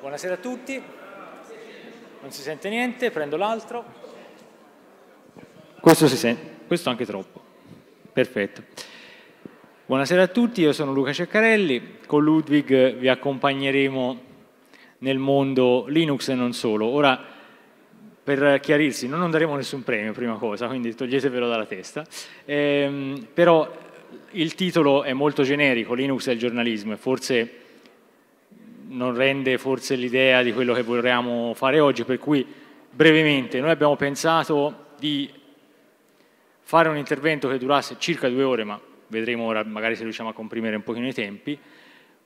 Buonasera a tutti. Non si sente niente, prendo l'altro. Questo si sente, questo anche troppo. Perfetto. Buonasera a tutti, io sono Luca Ceccarelli, con Ludwig vi accompagneremo nel mondo Linux e non solo. Ora, per chiarirsi, non daremo nessun premio, prima cosa, quindi toglietevelo dalla testa, ehm, però il titolo è molto generico, Linux e il giornalismo, e forse non rende forse l'idea di quello che vorremmo fare oggi, per cui brevemente noi abbiamo pensato di fare un intervento che durasse circa due ore, ma vedremo ora magari se riusciamo a comprimere un pochino i tempi,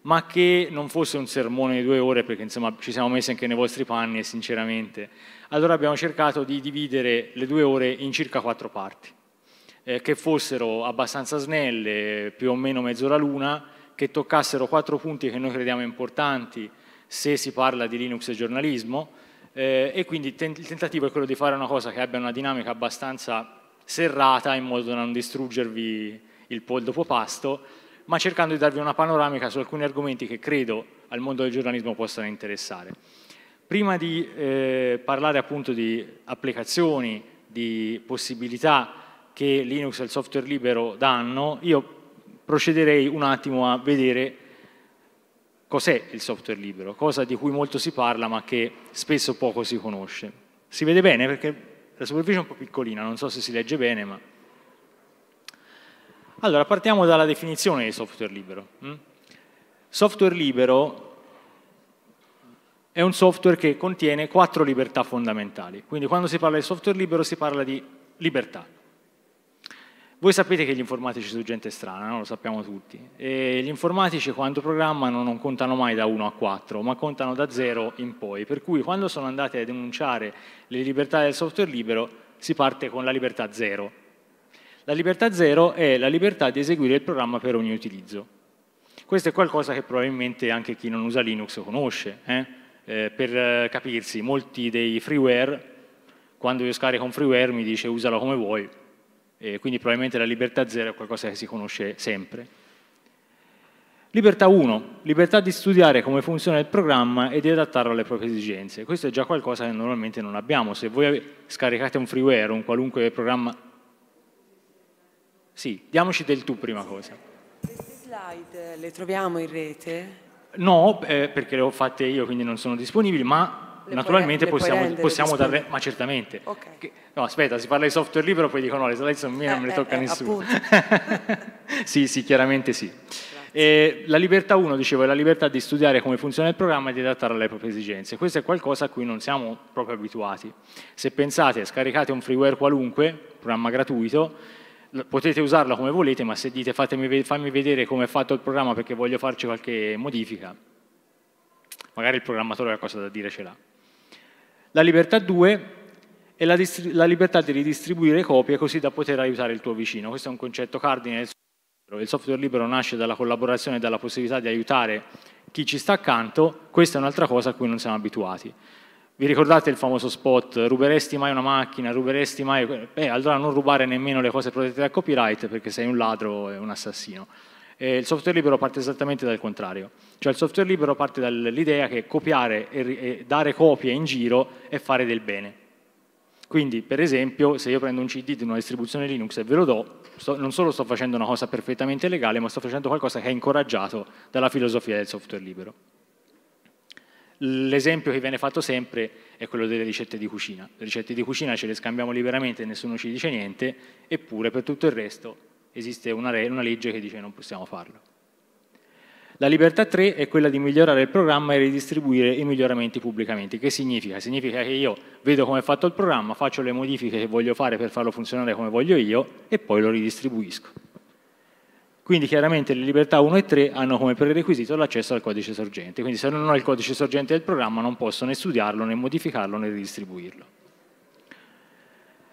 ma che non fosse un sermone di due ore perché insomma ci siamo messi anche nei vostri panni e sinceramente. Allora abbiamo cercato di dividere le due ore in circa quattro parti, eh, che fossero abbastanza snelle, più o meno mezz'ora l'una, che toccassero quattro punti che noi crediamo importanti se si parla di Linux e giornalismo eh, e quindi il tentativo è quello di fare una cosa che abbia una dinamica abbastanza serrata in modo da non distruggervi il po' dopo pasto, ma cercando di darvi una panoramica su alcuni argomenti che credo al mondo del giornalismo possano interessare. Prima di eh, parlare appunto di applicazioni, di possibilità che Linux e il software libero danno, io procederei un attimo a vedere cos'è il software libero, cosa di cui molto si parla ma che spesso poco si conosce. Si vede bene perché la superficie è un po' piccolina, non so se si legge bene, ma... Allora, partiamo dalla definizione di software libero. Hm? Software libero è un software che contiene quattro libertà fondamentali. Quindi quando si parla di software libero si parla di libertà. Voi sapete che gli informatici sono gente strana, no? lo sappiamo tutti. E gli informatici quando programmano non contano mai da 1 a 4, ma contano da 0 in poi. Per cui quando sono andati a denunciare le libertà del software libero si parte con la libertà 0. La libertà 0 è la libertà di eseguire il programma per ogni utilizzo. Questo è qualcosa che probabilmente anche chi non usa Linux conosce. Eh? Eh, per capirsi, molti dei freeware, quando io scarico un freeware mi dice usalo come vuoi, e quindi probabilmente la libertà zero è qualcosa che si conosce sempre. Libertà 1, libertà di studiare come funziona il programma e di adattarlo alle proprie esigenze. Questo è già qualcosa che normalmente non abbiamo. Se voi scaricate un freeware, un qualunque programma... Sì, diamoci del tu prima cosa. Queste slide le troviamo in rete? No, eh, perché le ho fatte io, quindi non sono disponibili, ma naturalmente puoi, possiamo, possiamo darle, ma certamente. Okay. Che, no, aspetta, si parla di software libero, poi dicono no, le slide sono mie, eh, non me le eh, tocca eh, nessuno. sì, sì, chiaramente sì. E la libertà 1, dicevo, è la libertà di studiare come funziona il programma e di adattarlo alle proprie esigenze. Questo è qualcosa a cui non siamo proprio abituati. Se pensate, scaricate un freeware qualunque, programma gratuito, potete usarlo come volete, ma se dite fatemi, fammi vedere come è fatto il programma perché voglio farci qualche modifica, magari il programmatore qualcosa da dire ce l'ha. La libertà 2 è la, la, libertà di ridistribuire copie così da poter aiutare il tuo vicino. Questo è un concetto cardine del software libero. Il software libero nasce dalla collaborazione e dalla possibilità di aiutare chi ci sta accanto. Questa è un'altra cosa a cui non siamo abituati. Vi ricordate il famoso spot, ruberesti mai una macchina, ruberesti mai... Beh, allora non rubare nemmeno le cose protette dal copyright perché sei un ladro e un assassino. E il software libero parte esattamente dal contrario, cioè il software libero parte dall'idea che copiare e, e dare copie in giro è fare del bene. Quindi, per esempio, se io prendo un CD di una distribuzione Linux e ve lo do, sto, non solo sto facendo una cosa perfettamente legale, ma sto facendo qualcosa che è incoraggiato dalla filosofia del software libero. L'esempio che viene fatto sempre è quello delle ricette di cucina. Le ricette di cucina ce le scambiamo liberamente, nessuno ci dice niente, eppure per tutto il resto esiste una, una legge che dice che non possiamo farlo. La libertà 3 è quella di migliorare il programma e ridistribuire i miglioramenti pubblicamente. Che significa? Significa che io vedo come è fatto il programma, faccio le modifiche che voglio fare per farlo funzionare come voglio io e poi lo ridistribuisco. Quindi chiaramente le libertà 1 e 3 hanno come prerequisito l'accesso al codice sorgente, quindi se non ho il codice sorgente del programma non posso né studiarlo, né modificarlo, né ridistribuirlo.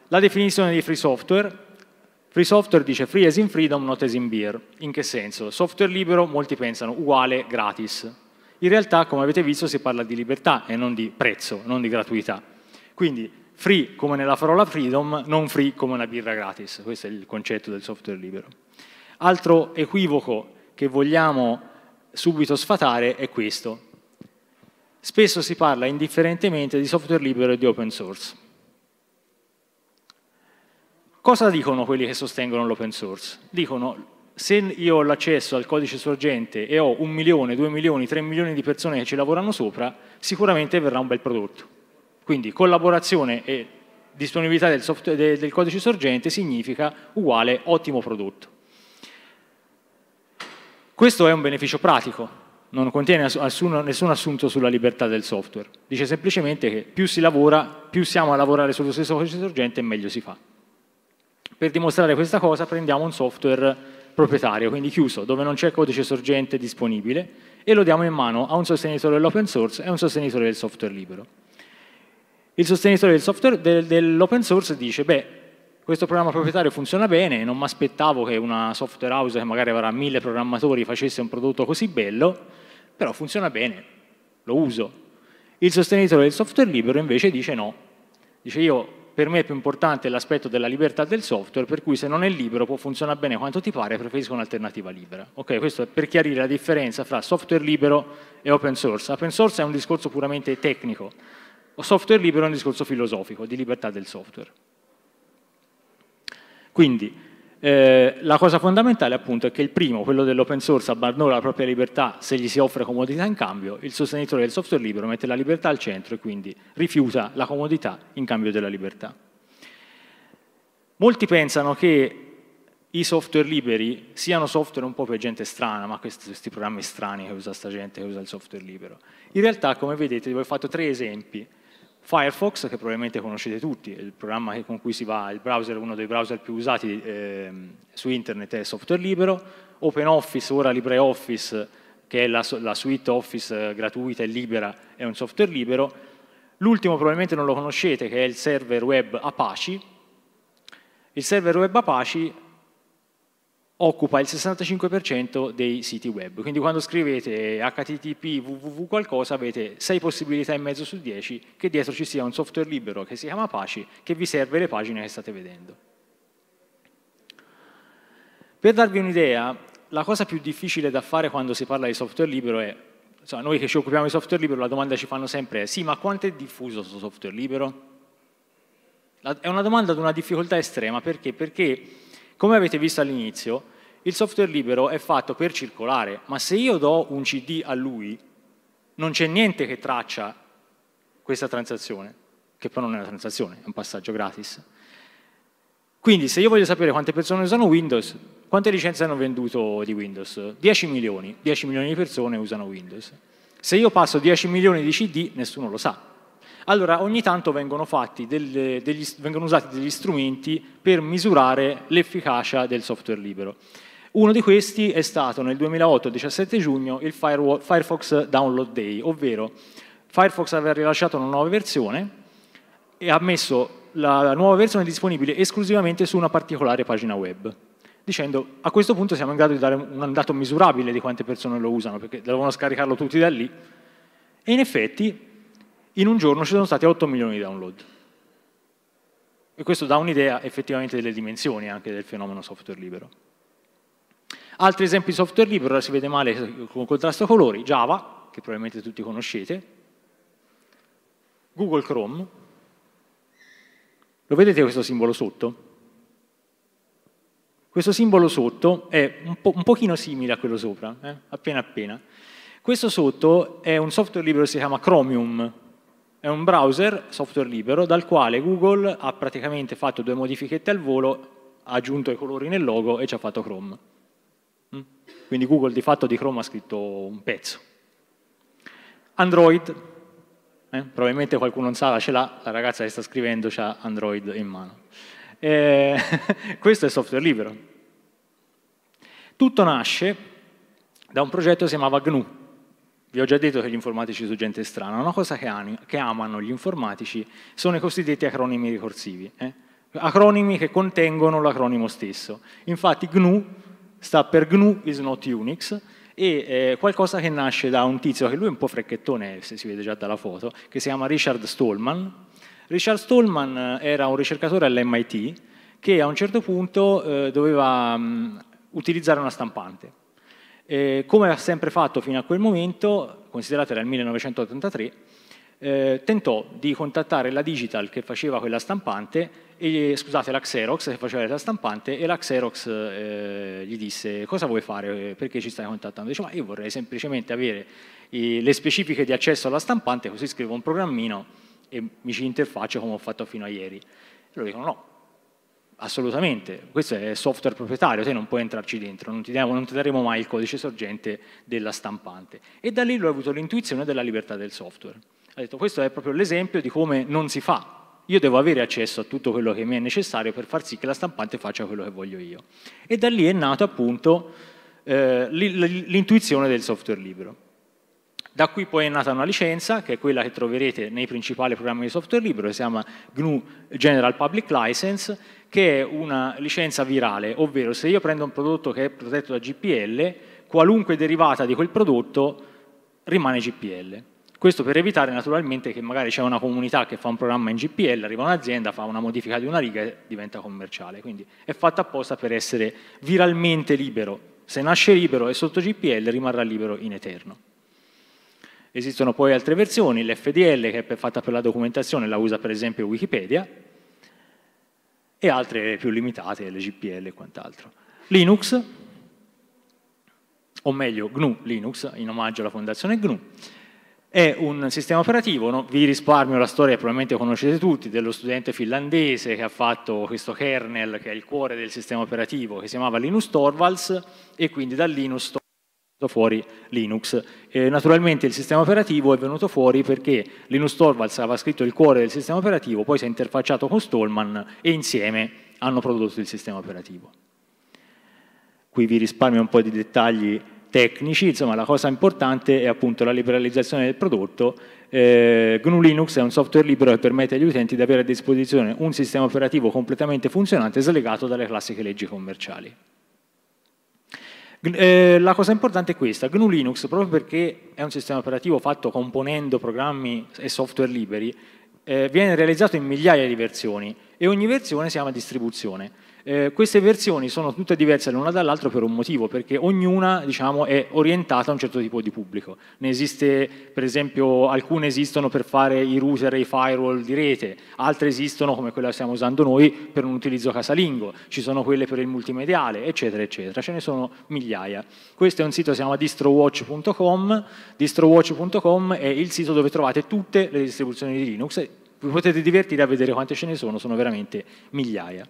La definizione di free software Free software dice free as in freedom, not as in beer. In che senso? Software libero, molti pensano, uguale gratis. In realtà, come avete visto, si parla di libertà e non di prezzo, non di gratuità. Quindi free come nella parola freedom, non free come una birra gratis. Questo è il concetto del software libero. Altro equivoco che vogliamo subito sfatare è questo. spesso si parla indifferentemente di software libero e di open source. Cosa dicono quelli che sostengono l'open source? Dicono se io ho l'accesso al codice sorgente e ho un milione, due milioni, tre milioni di persone che ci lavorano sopra, sicuramente verrà un bel prodotto. Quindi collaborazione e disponibilità del, software, del codice sorgente significa uguale ottimo prodotto. Questo è un beneficio pratico, non contiene nessun, nessun assunto sulla libertà del software. Dice semplicemente che più si lavora, più siamo a lavorare sullo stesso codice sorgente, meglio si fa. Per dimostrare questa cosa prendiamo un software proprietario, quindi chiuso, dove non c'è codice sorgente disponibile e lo diamo in mano a un sostenitore dell'open source e un sostenitore del software libero. Il sostenitore del, dell'open source dice, beh, questo programma proprietario funziona bene, non mi aspettavo che una software house che magari avrà mille programmatori facesse un prodotto così bello, però funziona bene, lo uso. Il sostenitore del software libero invece dice no, dice io per me è più importante l'aspetto della libertà del software, per cui se non è libero può funzionare bene quanto ti pare, preferisco un'alternativa libera. Ok, questo è per chiarire la differenza fra software libero e open source. Open source è un discorso puramente tecnico, o software libero è un discorso filosofico, di libertà del software. Quindi, eh, la cosa fondamentale appunto è che il primo, quello dell'open source, abbandona la propria libertà se gli si offre comodità in cambio, il sostenitore del software libero mette la libertà al centro e quindi rifiuta la comodità in cambio della libertà. Molti pensano che i software liberi siano software un po' per gente strana, ma questi, questi programmi strani che usa sta gente che usa il software libero. In realtà, come vedete, vi ho fatto tre esempi Firefox, che probabilmente conoscete tutti, è il programma con cui si va, il browser, uno dei browser più usati eh, su internet è software libero, OpenOffice, ora LibreOffice, che è la, la suite Office gratuita e libera, è un software libero. L'ultimo probabilmente non lo conoscete, che è il server web Apache. Il server web Apache occupa il 65% dei siti web. Quindi quando scrivete http www qualcosa avete 6 possibilità e mezzo su 10 che dietro ci sia un software libero che si chiama Apache che vi serve le pagine che state vedendo. Per darvi un'idea, la cosa più difficile da fare quando si parla di software libero è, insomma, noi che ci occupiamo di software libero, la domanda ci fanno sempre è sì, ma quanto è diffuso questo software libero? È una domanda ad una difficoltà estrema, perché? Perché come avete visto all'inizio, il software libero è fatto per circolare, ma se io do un CD a lui, non c'è niente che traccia questa transazione, che poi non è una transazione, è un passaggio gratis. Quindi se io voglio sapere quante persone usano Windows, quante licenze hanno venduto di Windows? 10 milioni, 10 milioni di persone usano Windows. Se io passo 10 milioni di CD, nessuno lo sa, allora ogni tanto vengono, delle, degli, vengono usati degli strumenti per misurare l'efficacia del software libero. Uno di questi è stato nel 2008, 17 giugno, il Firefox Download Day, ovvero Firefox aveva rilasciato una nuova versione e ha messo la nuova versione disponibile esclusivamente su una particolare pagina web, dicendo a questo punto siamo in grado di dare un dato misurabile di quante persone lo usano, perché devono scaricarlo tutti da lì. E in effetti in un giorno ci sono stati 8 milioni di download. E questo dà un'idea effettivamente delle dimensioni anche del fenomeno software libero. Altri esempi di software libero, ora si vede male con contrasto colori, Java, che probabilmente tutti conoscete, Google Chrome, lo vedete questo simbolo sotto? Questo simbolo sotto è un, po', un pochino simile a quello sopra, eh? appena appena. Questo sotto è un software libero che si chiama Chromium, è un browser software libero dal quale Google ha praticamente fatto due modifichette al volo, ha aggiunto i colori nel logo e ci ha fatto Chrome. Mm? Quindi Google di fatto di Chrome ha scritto un pezzo. Android, eh? probabilmente qualcuno non sa, ce l'ha, la ragazza che sta scrivendo ha Android in mano. Eh, questo è software libero. Tutto nasce da un progetto che si chiamava GNU, vi ho già detto che gli informatici sono gente strana. Una cosa che, hanno, che amano gli informatici sono i cosiddetti acronimi ricorsivi. Eh? Acronimi che contengono l'acronimo stesso. Infatti GNU sta per GNU is not Unix e è qualcosa che nasce da un tizio che lui è un po' frecchettone, se si vede già dalla foto, che si chiama Richard Stallman. Richard Stallman era un ricercatore all'MIT che a un certo punto eh, doveva mh, utilizzare una stampante eh, come ha sempre fatto fino a quel momento, considerate era il 1983, eh, tentò di contattare la Digital che faceva quella stampante, e, scusate, la Xerox che faceva la stampante e la Xerox eh, gli disse cosa vuoi fare, perché ci stai contattando? Dice ma io vorrei semplicemente avere le specifiche di accesso alla stampante, così scrivo un programmino e mi ci interfaccio come ho fatto fino a ieri. E loro dicono no, assolutamente, questo è software proprietario, te non puoi entrarci dentro, non ti, diamo, non ti daremo mai il codice sorgente della stampante. E da lì lui ha avuto l'intuizione della libertà del software. Ha detto questo è proprio l'esempio di come non si fa. Io devo avere accesso a tutto quello che mi è necessario per far sì che la stampante faccia quello che voglio io. E da lì è nato appunto eh, l'intuizione del software libero. Da qui poi è nata una licenza, che è quella che troverete nei principali programmi di software libero, che si chiama GNU General Public License, che è una licenza virale, ovvero se io prendo un prodotto che è protetto da GPL, qualunque derivata di quel prodotto rimane GPL. Questo per evitare naturalmente che magari c'è una comunità che fa un programma in GPL, arriva un'azienda, fa una modifica di una riga e diventa commerciale. Quindi è fatta apposta per essere viralmente libero. Se nasce libero e sotto GPL rimarrà libero in eterno. Esistono poi altre versioni, l'FDL che è fatta per la documentazione, la usa per esempio Wikipedia, e altre più limitate, le GPL e quant'altro. Linux, o meglio GNU Linux, in omaggio alla fondazione GNU, è un sistema operativo, no? vi risparmio la storia probabilmente conoscete tutti, dello studente finlandese che ha fatto questo kernel che è il cuore del sistema operativo, che si chiamava Linus Torvalds e quindi da Linus fuori Linux. E naturalmente il sistema operativo è venuto fuori perché Linus Torvalds aveva scritto il cuore del sistema operativo, poi si è interfacciato con Stallman e insieme hanno prodotto il sistema operativo. Qui vi risparmio un po' di dettagli tecnici, insomma la cosa importante è appunto la liberalizzazione del prodotto. Eh, GNU Linux è un software libero che permette agli utenti di avere a disposizione un sistema operativo completamente funzionante slegato dalle classiche leggi commerciali. Eh, la cosa importante è questa, GNU Linux, proprio perché è un sistema operativo fatto componendo programmi e software liberi, eh, viene realizzato in migliaia di versioni e ogni versione si chiama distribuzione. Eh, queste versioni sono tutte diverse l'una dall'altra per un motivo, perché ognuna diciamo, è orientata a un certo tipo di pubblico. Ne esiste, per esempio, alcune esistono per fare i router e i firewall di rete, altre esistono, come quella che stiamo usando noi, per un utilizzo casalingo, ci sono quelle per il multimediale, eccetera, eccetera. Ce ne sono migliaia. Questo è un sito che si chiama distrowatch.com, distrowatch.com è il sito dove trovate tutte le distribuzioni di Linux, vi potete divertire a vedere quante ce ne sono, sono veramente migliaia.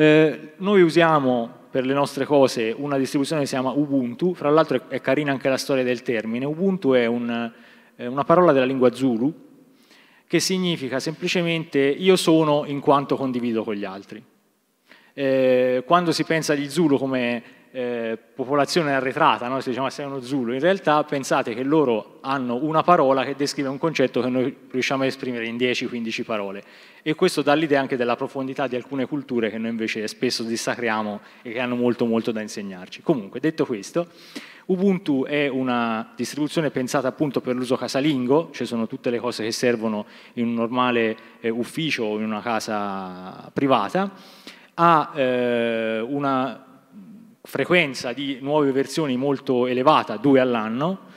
Eh, noi usiamo per le nostre cose una distribuzione che si chiama Ubuntu, fra l'altro è, carina anche la storia del termine. Ubuntu è, un, una parola della lingua Zulu che significa semplicemente io sono in quanto condivido con gli altri. Eh, quando si pensa agli Zulu come eh, popolazione arretrata, no? si dice ma sei uno Zulu, in realtà pensate che loro hanno una parola che descrive un concetto che noi riusciamo a esprimere in 10-15 parole e questo dà l'idea anche della profondità di alcune culture che noi invece spesso dissacriamo e che hanno molto molto da insegnarci. Comunque, detto questo, Ubuntu è una distribuzione pensata appunto per l'uso casalingo, ci sono tutte le cose che servono in un normale eh, ufficio o in una casa privata, ha eh, una frequenza di nuove versioni molto elevata, due all'anno,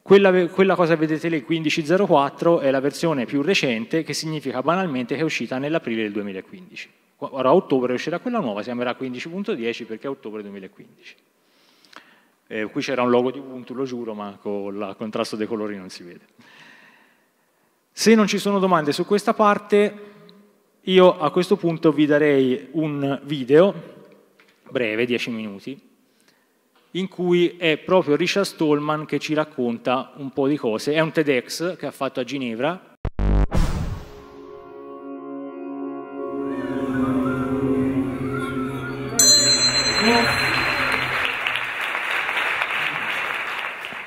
quella, quella, cosa che vedete lì, 15.04, è la versione più recente, che significa banalmente che è uscita nell'aprile del 2015. Ora a ottobre uscirà quella nuova, si chiamerà 15.10 perché è ottobre 2015. Eh, qui c'era un logo di Ubuntu, lo giuro, ma con il contrasto dei colori non si vede. Se non ci sono domande su questa parte, io a questo punto vi darei un video breve, 10 minuti, in cui è proprio Richard Stallman che ci racconta un po' di cose. È un TEDx che ha fatto a Ginevra.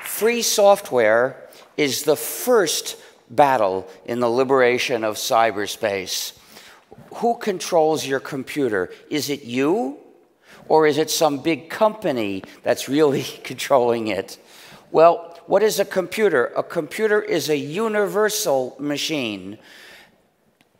Free software is the first battle in the liberation of cyberspace. Who controls your computer? Is it you Or is it some big company that's really controlling it? Well, what is a computer? A computer is a universal machine.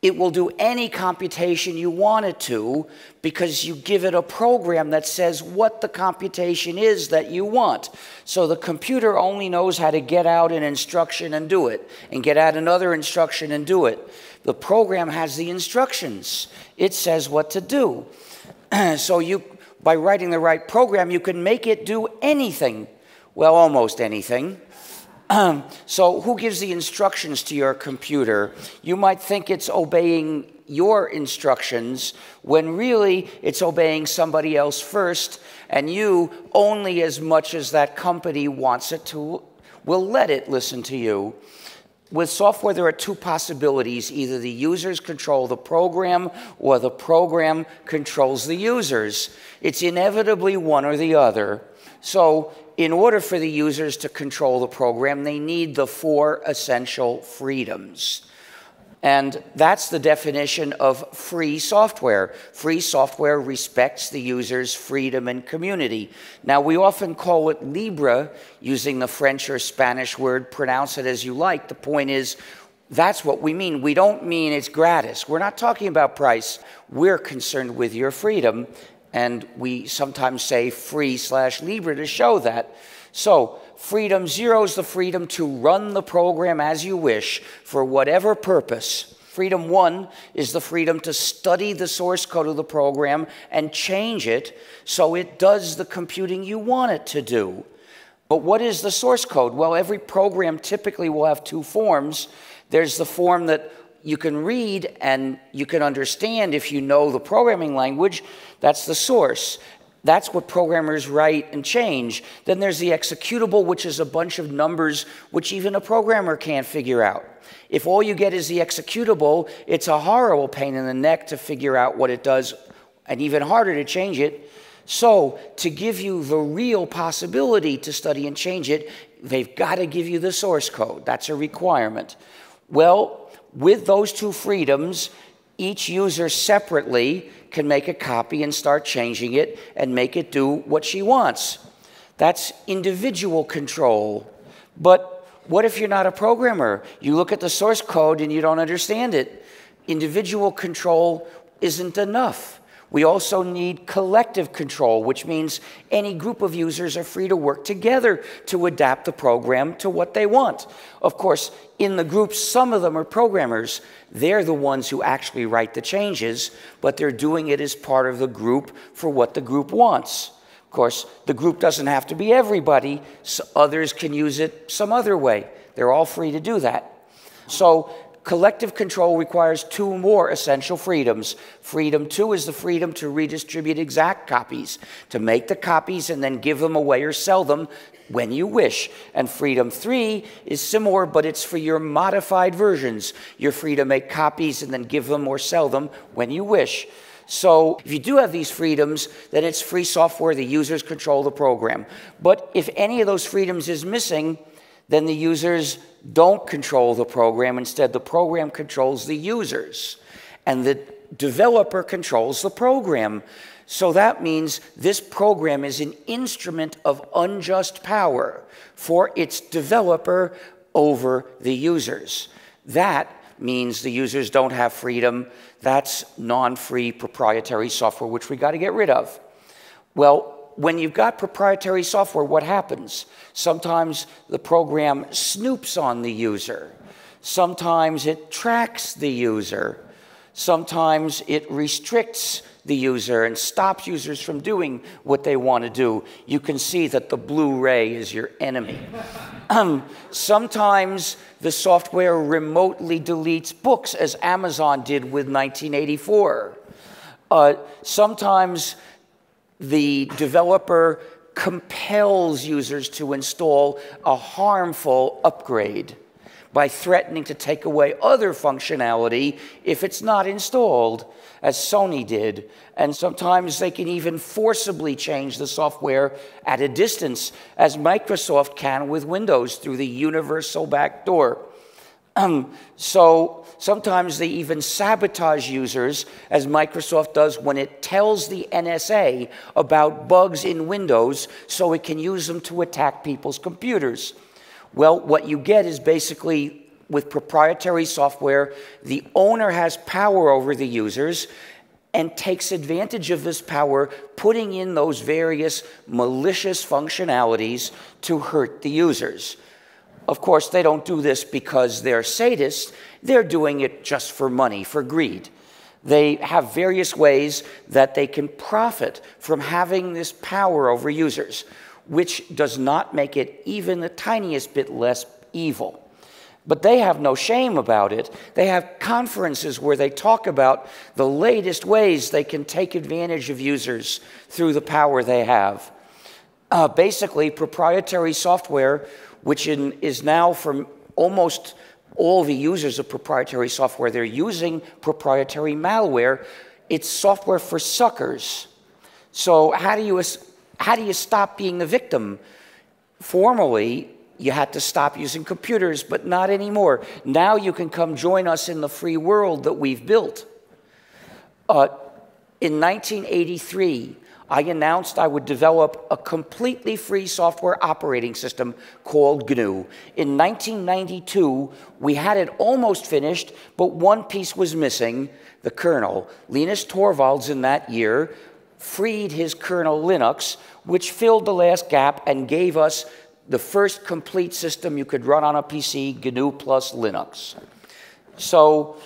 it will do any computation you want it to because you give it a program that says what the computation is that you want. So the computer only knows how to get out an instruction and do it, and get out another instruction and do it. The program has the instructions, it says what to do. so you, by writing the right program, you can make it do anything. Well, almost anything. so, who gives the instructions to your computer? You might think it's obeying your instructions when really it's obeying somebody else first, and you, only as much as that company wants it to, will let it listen to you. With software, there are two possibilities. Either the users control the program or the program controls the users. It's inevitably one or the other. So, in order for the users to control the program, they need the four essential freedoms. And that's the definition of free software. Free software respects the user's freedom and community. Now, we often call it Libre, using the French or Spanish word, pronounce it as you like. The point is, that's what we mean. We don't mean it's gratis. We're not talking about price. We're concerned with your freedom. And we sometimes say free slash Libre to show that. So, freedom zero is the freedom to run the program as you wish for whatever purpose. Freedom one is the freedom to study the source code of the program and change it so it does the computing you want it to do. But what is the source code? Well, every program typically will have two forms. There's the form that you can read and you can understand if you know the programming language. That's the source. That's what programmers write and change. Then there's the executable, which is a bunch of numbers which even a programmer can't figure out. If all you get is the executable, it's a horrible pain in the neck to figure out what it does, and even harder to change it. So, to give you the real possibility to study and change it, they've got to give you the source code. That's a requirement. Well, with those two freedoms, each user separately can make a copy and start changing it and make it do what she wants. That's individual control. But what if you're not a programmer? You look at the source code and you don't understand it. Individual control isn't enough. We also need collective control, which means any group of users are free to work together to adapt the program to what they want. Of course, in the group, some of them are programmers. They're the ones who actually write the changes, but they're doing it as part of the group for what the group wants. Of course, the group doesn't have to be everybody, so others can use it some other way. They're all free to do that. So collective control requires two more essential freedoms. Freedom two is the freedom to redistribute exact copies, to make the copies and then give them away or sell them when you wish. And freedom three is similar, but it's for your modified versions. You're free to make copies and then give them or sell them when you wish. So if you do have these freedoms, then it's free software. The users control the program. But if any of those freedoms is missing, then the users don't control the program. Instead, the program controls the users, and the developer controls the program. So that means this program is an instrument of unjust power for its developer over the users. That means the users don't have freedom. That's non free proprietary software, which we got to get rid of. Well, when you've got proprietary software, what happens? Sometimes the program snoops on the user. Sometimes it tracks the user. Sometimes it restricts the user and stops users from doing what they want to do. You can see that the blue ray is your enemy. Um, sometimes the software remotely deletes books, as Amazon did with 1984. Uh, sometimes the developer compels users to install a harmful upgrade by threatening to take away other functionality if it's not installed, as Sony did. And sometimes they can even forcibly change the software at a distance, as Microsoft can with Windows through the universal backdoor. Um, so sometimes they even sabotage users, as Microsoft does when it tells the NSA about bugs in Windows so it can use them to attack people's computers. Well, what you get is basically with proprietary software, the owner has power over the users and takes advantage of this power, putting in those various malicious functionalities to hurt the users. Of course, they don't do this because they're sadists, they're doing it just for money, for greed. They have various ways that they can profit from having this power over users, which does not make it even the tiniest bit less evil. But they have no shame about it. They have conferences where they talk about the latest ways they can take advantage of users through the power they have. Uh, basically, proprietary software, which in, is now from almost all the users of proprietary software, they're using proprietary malware. It's software for suckers. So how do you, how do you stop being the victim? Formally, you had to stop using computers, but not anymore. Now you can come join us in the free world that we've built. Uh, in 1983, I announced I would develop a completely free software operating system called GNU. In 1992, we had it almost finished, but one piece was missing the kernel. Linus Torvalds in that year freed his kernel Linux, which filled the last gap and gave us the first complete system you could run on a PC, GNU plus Linux. So,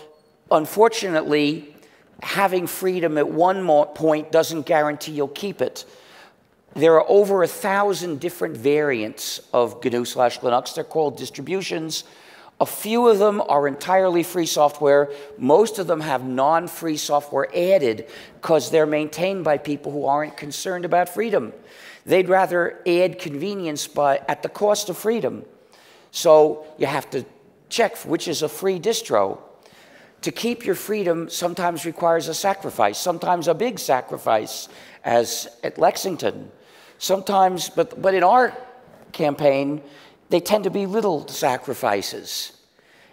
unfortunately, having freedom at one point doesn't guarantee you'll keep it. There are over a thousand different variants of GNU slash Linux. They're called distributions. A few of them are entirely free software. Most of them have non free software added because they're maintained by people who aren't concerned about freedom. They'd rather add convenience by, at the cost of freedom. So you have to check which is a free distro. To keep your freedom sometimes requires a sacrifice, sometimes a big sacrifice, as at Lexington. Sometimes, but, but in our campaign, they tend to be little sacrifices.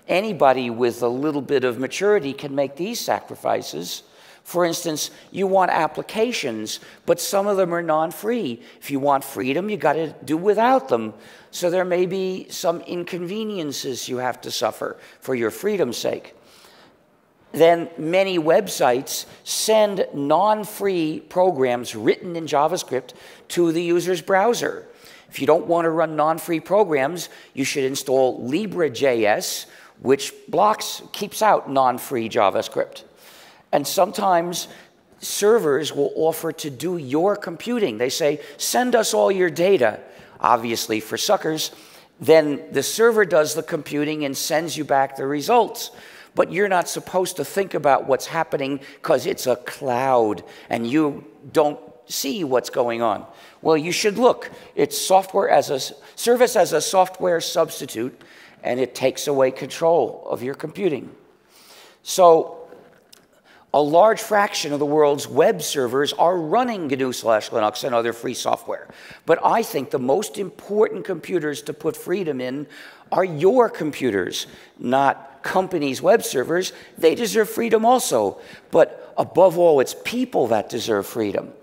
Anybody with a little bit of maturity can make these sacrifices. For instance, you want applications, but some of them are non-free. If you want freedom, you got to do without them. So there may be some inconveniences you have to suffer for your freedom's sake. Then many websites send non-free programs written in JavaScript to the user's browser. If you don't want to run non-free programs, you should install Libre.js, which blocks, keeps out non-free JavaScript. And sometimes servers will offer to do your computing. They say, send us all your data, obviously for suckers. Then the server does the computing and sends you back the results. But you're not supposed to think about what's happening because it's a cloud and you don't see what's going on. Well, you should look. It's software as a service as a software substitute, and it takes away control of your computing. So a large fraction of the world's web servers are running GNU slash Linux and other free software. But I think the most important computers to put freedom in are your computers, not companies' web servers. They deserve freedom also. But above all, it's people that deserve freedom.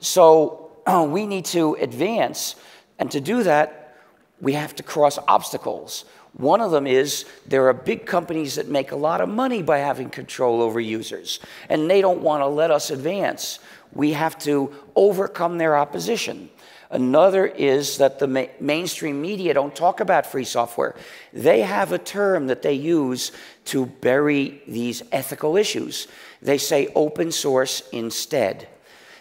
So we need to advance. And to do that, we have to cross obstacles. One of them is there are big companies that make a lot of money by having control over users, and they don't want to let us advance. We have to overcome their opposition. Another is that the ma mainstream media don't talk about free software. They have a term that they use to bury these ethical issues. They say open source instead.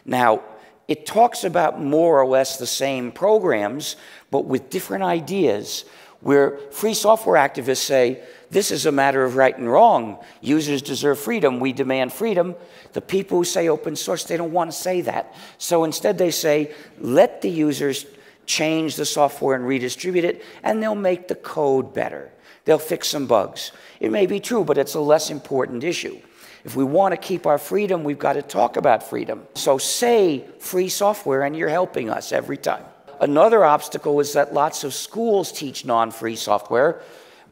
Now, it talks about more or less the same programs, but with different ideas where free software activists say, this is a matter of right and wrong. Users deserve freedom. We demand freedom. The people who say open source, they don't want to say that. So instead, they say, let the users change the software and redistribute it, and they'll make the code better. They'll fix some bugs. It may be true, but it's a less important issue. If we want to keep our freedom, we've got to talk about freedom. So say free software, and you're helping us every time. Another obstacle is that lots of schools teach non free software,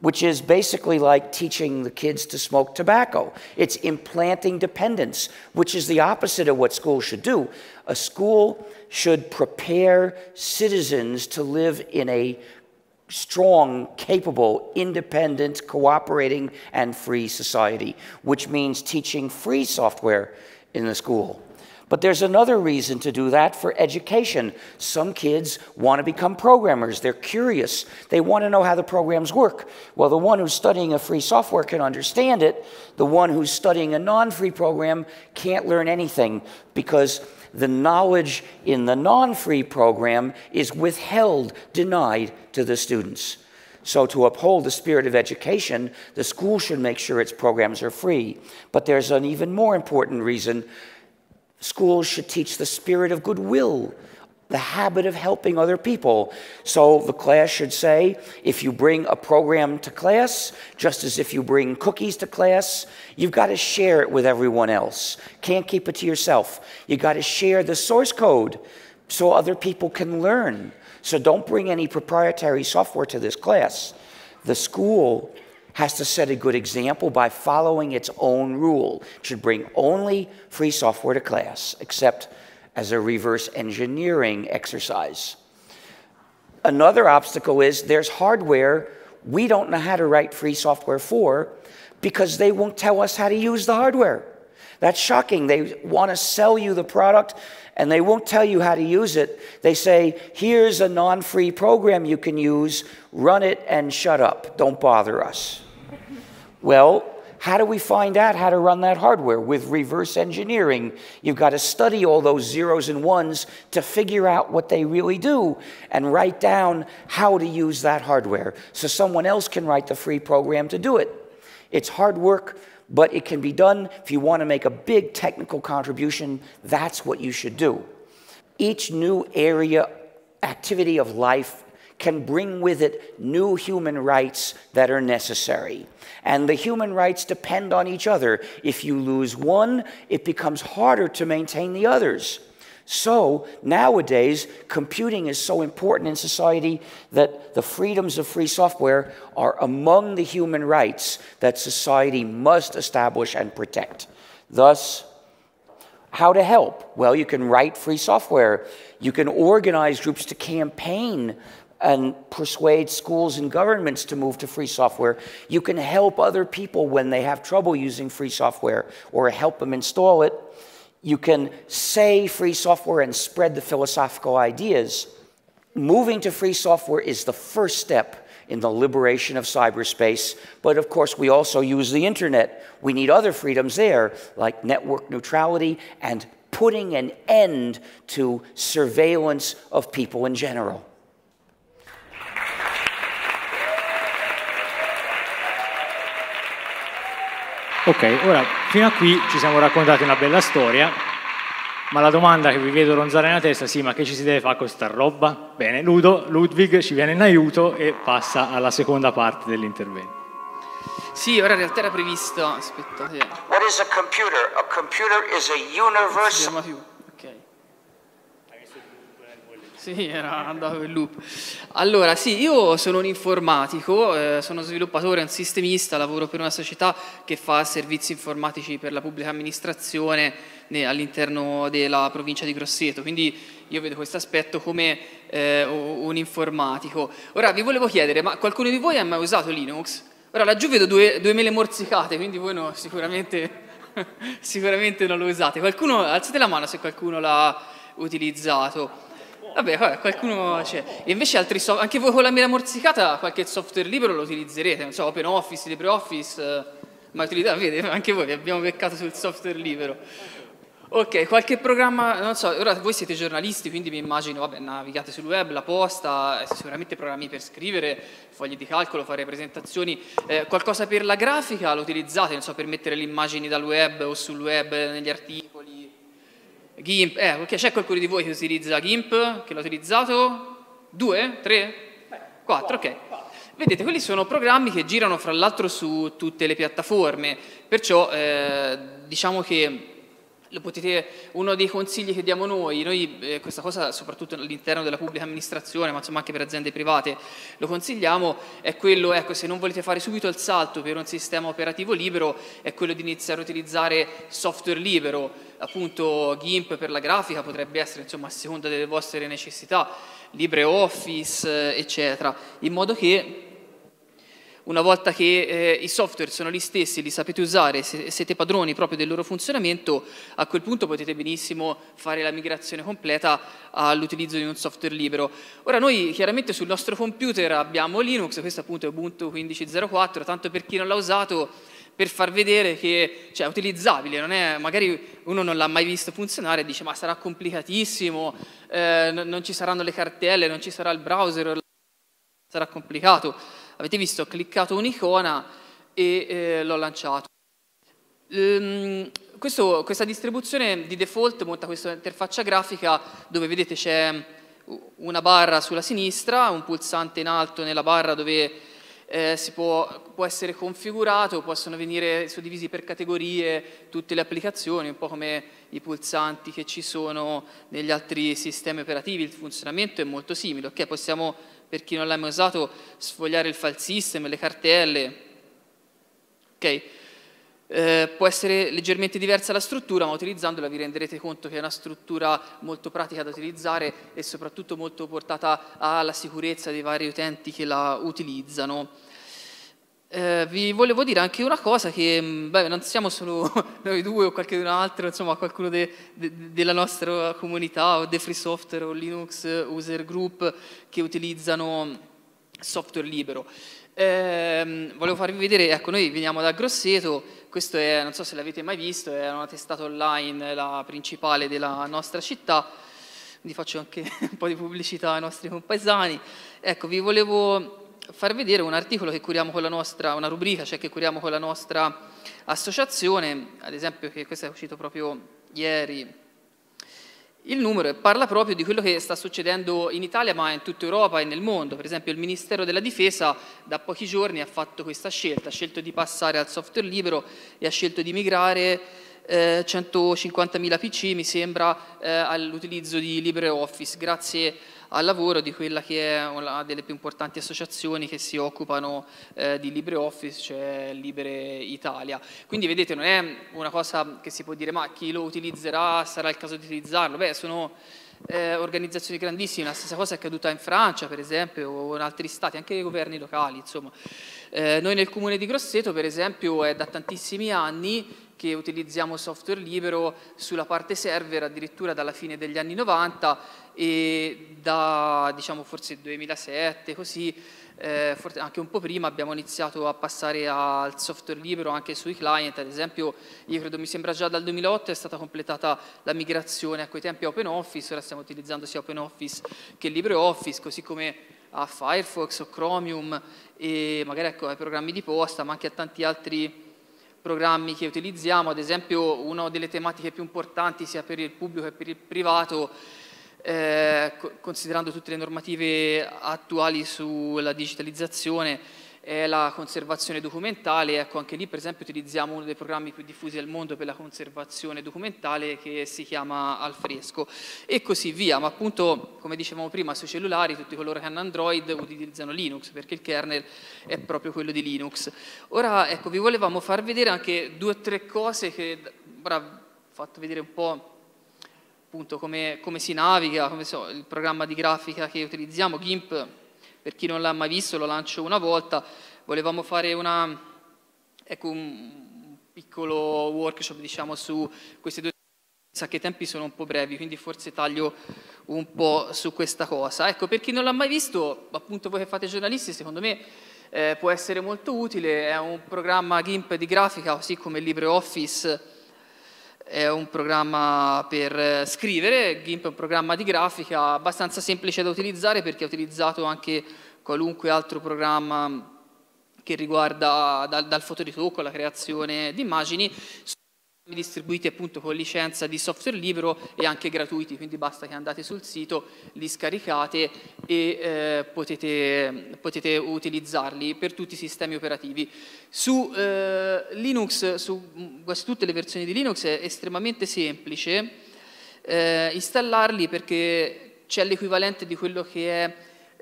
which is basically like teaching the kids to smoke tobacco. It's implanting dependence, which is the opposite of what schools should do. A school should prepare citizens to live in a strong, capable, independent, cooperating, and free society, which means teaching free software in the school. But there's another reason to do that for education. Some kids want to become programmers. They're curious. They want to know how the programs work. Well, the one who's studying a free software can understand it. The one who's studying a non free program can't learn anything because the knowledge in the non free program is withheld, denied to the students. So, to uphold the spirit of education, the school should make sure its programs are free. But there's an even more important reason Schools should teach the spirit of goodwill, the habit of helping other people. So the class should say if you bring a program to class, just as if you bring cookies to class, you've got to share it with everyone else. Can't keep it to yourself. You've got to share the source code so other people can learn. So don't bring any proprietary software to this class. The school has to set a good example by following its own rule. It should bring only free software to class, except as a reverse engineering exercise. Another obstacle is there's hardware we don't know how to write free software for because they won't tell us how to use the hardware. That's shocking. They want to sell you the product and they won't tell you how to use it. They say, here's a non free program you can use, run it and shut up. Don't bother us. well, how do we find out how to run that hardware? With reverse engineering, you've got to study all those zeros and ones to figure out what they really do and write down how to use that hardware so someone else can write the free program to do it. It's hard work, but it can be done. If you want to make a big technical contribution, that's what you should do. Each new area, activity of life can bring with it new human rights that are necessary. And the human rights depend on each other. If you lose one, it becomes harder to maintain the others. So nowadays, computing is so important in society that the freedoms of free software are among the human rights that society must establish and protect. Thus, how to help? Well, you can write free software. You can organize groups to campaign and persuade schools and governments to move to free software. You can help other people when they have trouble using free software or help them install it. You can say free software and spread the philosophical ideas. Moving to free software is the first step in the liberation of cyberspace. But of course, we also use the internet. We need other freedoms there, like network neutrality and putting an end to surveillance of people in general. Ok, ora fino a qui ci siamo raccontati una bella storia, ma la domanda che vi vedo ronzare nella testa, sì, ma che ci si deve fare con questa roba? Bene, Ludo, Ludwig ci viene in aiuto e passa alla seconda parte dell'intervento. Sì, ora in realtà era previsto. Aspettate. What is a computer? A computer is a universal. Sì, era andato in loop. Allora, sì, io sono un informatico, eh, sono sviluppatore, un sistemista, lavoro per una società che fa servizi informatici per la pubblica amministrazione all'interno della provincia di Grosseto, quindi io vedo questo aspetto come eh, un informatico. Ora, vi volevo chiedere, ma qualcuno di voi ha mai usato Linux? Ora, laggiù vedo due, due mele morzicate, quindi voi no, sicuramente, sicuramente non lo usate. Qualcuno, alzate la mano se qualcuno l'ha utilizzato. Vabbè, qualcuno c'è. E invece altri software, anche voi con la mela morsicata qualche software libero lo utilizzerete, non so, OpenOffice, LibreOffice, eh, ma utilizzate, vede, anche voi abbiamo peccato sul software libero. Ok, qualche programma, non so, ora voi siete giornalisti, quindi mi immagino, vabbè, navigate sul web, la posta, eh, sicuramente programmi per scrivere, fogli di calcolo, fare presentazioni, eh, qualcosa per la grafica lo utilizzate, non so, per mettere le immagini dal web o sul web negli articoli, GIMP, eh, c'è qualcuno di voi che utilizza GIMP, che l'ha utilizzato? Due? Tre? Quattro, ok. Vedete, quelli sono programmi che girano fra l'altro su tutte le piattaforme, perciò eh, diciamo che Potete, uno dei consigli che diamo noi, noi eh, questa cosa soprattutto all'interno della pubblica amministrazione, ma insomma anche per aziende private, lo consigliamo, è quello, ecco, se non volete fare subito il salto per un sistema operativo libero, è quello di iniziare a utilizzare software libero, appunto GIMP per la grafica potrebbe essere, insomma, a seconda delle vostre necessità, LibreOffice, eccetera, in modo che una volta che eh, i software sono gli stessi, li sapete usare, siete padroni proprio del loro funzionamento, a quel punto potete benissimo fare la migrazione completa all'utilizzo di un software libero. Ora noi chiaramente sul nostro computer abbiamo Linux, questo appunto è Ubuntu 15.04, tanto per chi non l'ha usato, per far vedere che cioè, è utilizzabile, è, magari uno non l'ha mai visto funzionare e dice ma sarà complicatissimo, eh, non ci saranno le cartelle, non ci sarà il browser, sarà complicato avete visto, ho cliccato un'icona e eh, l'ho lanciato. Ehm, questo, questa distribuzione di default monta questa interfaccia grafica dove vedete c'è una barra sulla sinistra, un pulsante in alto nella barra dove eh, può, può, essere configurato, possono venire suddivisi per categorie tutte le applicazioni, un po' come i pulsanti che ci sono negli altri sistemi operativi, il funzionamento è molto simile, ok? Possiamo per chi non l'ha mai usato, sfogliare il file system, le cartelle. Okay. Eh, può essere leggermente diversa la struttura, ma utilizzandola vi renderete conto che è una struttura molto pratica da utilizzare e soprattutto molto portata alla sicurezza dei vari utenti che la utilizzano. Eh, vi volevo dire anche una cosa che mm, beh, non siamo solo noi due o qualcun altro, insomma qualcuno de, de, della nostra comunità o The Free Software o Linux User Group che utilizzano software libero. Eh, volevo farvi vedere, ecco noi veniamo da Grosseto, questo è, non so se l'avete mai visto, è una testata online, la principale della nostra città, quindi faccio anche un po' di pubblicità ai nostri compaesani. Ecco, vi volevo far vedere un articolo che curiamo con la nostra, una rubrica, cioè che curiamo con la nostra associazione, ad esempio che questo è uscito proprio ieri, il numero parla proprio di quello che sta succedendo in Italia ma in tutta Europa e nel mondo. Per esempio il Ministero della Difesa da pochi giorni ha fatto questa scelta, ha scelto di passare al software libero e ha scelto di migrare eh, 150.000 PC, mi sembra, eh, all'utilizzo di LibreOffice, grazie al lavoro di quella che è una delle più importanti associazioni che si occupano eh, di LibreOffice, cioè Libre Italia. Quindi vedete non è una cosa che si può dire ma chi lo utilizzerà sarà il caso di utilizzarlo, beh sono eh, organizzazioni grandissime, la stessa cosa è accaduta in Francia per esempio o in altri stati, anche nei governi locali insomma. Eh, noi nel comune di Grosseto per esempio è da tantissimi anni che utilizziamo software libero sulla parte server addirittura dalla fine degli anni 90 e da diciamo forse 2007 così eh, forse anche un po' prima abbiamo iniziato a passare al software libero anche sui client, ad esempio io credo mi sembra già dal 2008 è stata completata la migrazione a quei tempi a OpenOffice, ora stiamo utilizzando sia OpenOffice che LibreOffice, così come a Firefox o Chromium e magari ecco, ai programmi di posta, ma anche a tanti altri programmi che utilizziamo, ad esempio una delle tematiche più importanti sia per il pubblico che per il privato eh, considerando tutte le normative attuali sulla digitalizzazione è la conservazione documentale, ecco anche lì per esempio utilizziamo uno dei programmi più diffusi al mondo per la conservazione documentale che si chiama Alfresco e così via, ma appunto come dicevamo prima sui cellulari tutti coloro che hanno Android utilizzano Linux perché il kernel è proprio quello di Linux. Ora ecco vi volevamo far vedere anche due o tre cose che ora ho fatto vedere un po' appunto come, come si naviga, come so, il programma di grafica che utilizziamo, GIMP, per chi non l'ha mai visto lo lancio una volta, volevamo fare una, ecco, un piccolo workshop diciamo, su queste due sa che i tempi sono un po' brevi, quindi forse taglio un po' su questa cosa. Ecco, per chi non l'ha mai visto, appunto voi che fate giornalisti, secondo me eh, può essere molto utile, è un programma GIMP di grafica, così come LibreOffice è un programma per eh, scrivere, GIMP è un programma di grafica abbastanza semplice da utilizzare perché ha utilizzato anche qualunque altro programma che riguarda dal, dal fotoritocco alla creazione di immagini distribuiti appunto con licenza di software libero e anche gratuiti, quindi basta che andate sul sito, li scaricate e eh, potete, potete, utilizzarli per tutti i sistemi operativi. Su eh, Linux, su quasi tutte le versioni di Linux è estremamente semplice eh, installarli perché c'è l'equivalente di quello che è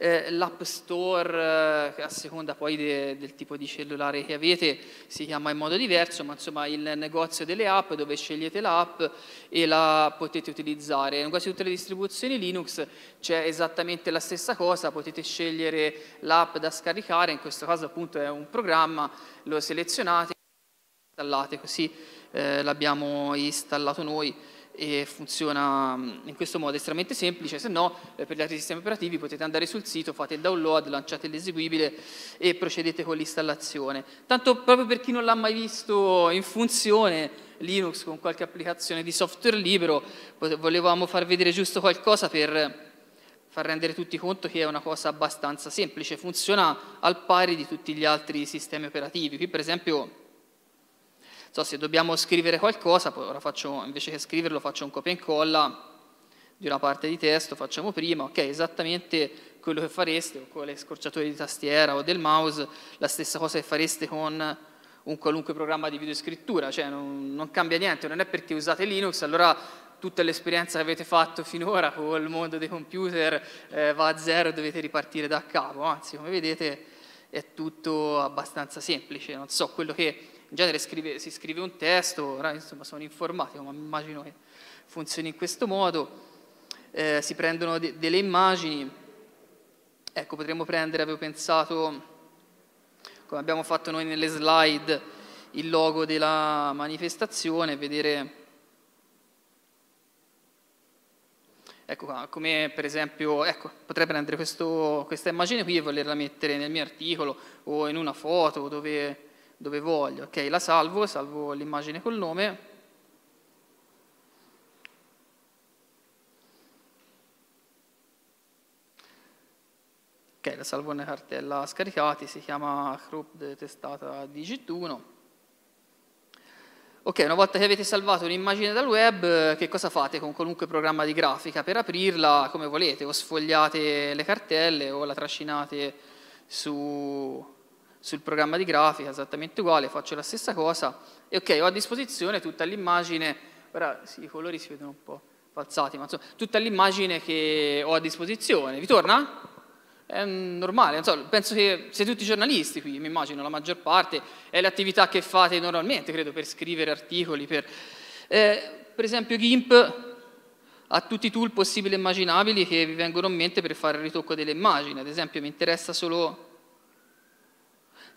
Eh, L'app Store, eh, a seconda poi de, del tipo di cellulare che avete, si chiama in modo diverso, ma insomma il negozio delle app dove scegliete l'app e la potete utilizzare. In quasi tutte le distribuzioni Linux c'è esattamente la stessa cosa, potete scegliere l'app da scaricare, in questo caso appunto è un programma, lo selezionate, installate, così eh, l'abbiamo installato noi e funziona mm, in questo modo estremamente semplice, se no eh, per gli altri sistemi operativi potete andare sul sito, fate il download, lanciate l'eseguibile e procedete con l'installazione. Tanto proprio per chi non l'ha mai visto in funzione, Linux con qualche applicazione di software libero, volevamo far vedere giusto qualcosa per far rendere tutti conto che è una cosa abbastanza semplice, funziona al pari di tutti gli altri sistemi operativi. Qui per esempio So, se dobbiamo scrivere qualcosa, ora faccio, invece che scriverlo faccio un copia e incolla di una parte di testo, facciamo prima, ok, esattamente quello che fareste con le scorciatoie di tastiera o del mouse, la stessa cosa che fareste con un qualunque programma di videoscrittura, cioè non, non cambia niente, non è perché usate Linux, allora tutta l'esperienza che avete fatto finora con il mondo dei computer eh, va a zero e dovete ripartire da capo, anzi come vedete è tutto abbastanza semplice, non so, quello che in genere scrive, si scrive un testo, ora insomma sono informatico, ma immagino che funzioni in questo modo, eh, si prendono de- delle immagini, ecco potremmo prendere, avevo pensato, come abbiamo fatto noi nelle slide, il logo della manifestazione, vedere, ecco qua, come per esempio, ecco, potrei prendere questo, questa immagine qui e volerla mettere nel mio articolo o in una foto dove dove voglio, ok, la salvo, salvo l'immagine col nome, ok, la salvo nella cartella scaricati, si chiama group testata digit 1, Ok, una volta che avete salvato un'immagine dal web, che cosa fate con qualunque programma di grafica? Per aprirla come volete, o sfogliate le cartelle o la trascinate su, sul programma di grafica, esattamente uguale, faccio la stessa cosa e ok, ho a disposizione tutta l'immagine, ora sì, i colori si vedono un po' falsati, ma insomma, tutta l'immagine che ho a disposizione. Vi torna? È normale, so, penso che siete tutti giornalisti qui, mi immagino, la maggior parte, è l'attività che fate normalmente, credo, per scrivere articoli, per... Eh, per esempio GIMP ha tutti i tool possibili e immaginabili che vi vengono in mente per fare il ritocco delle immagini, ad esempio mi interessa solo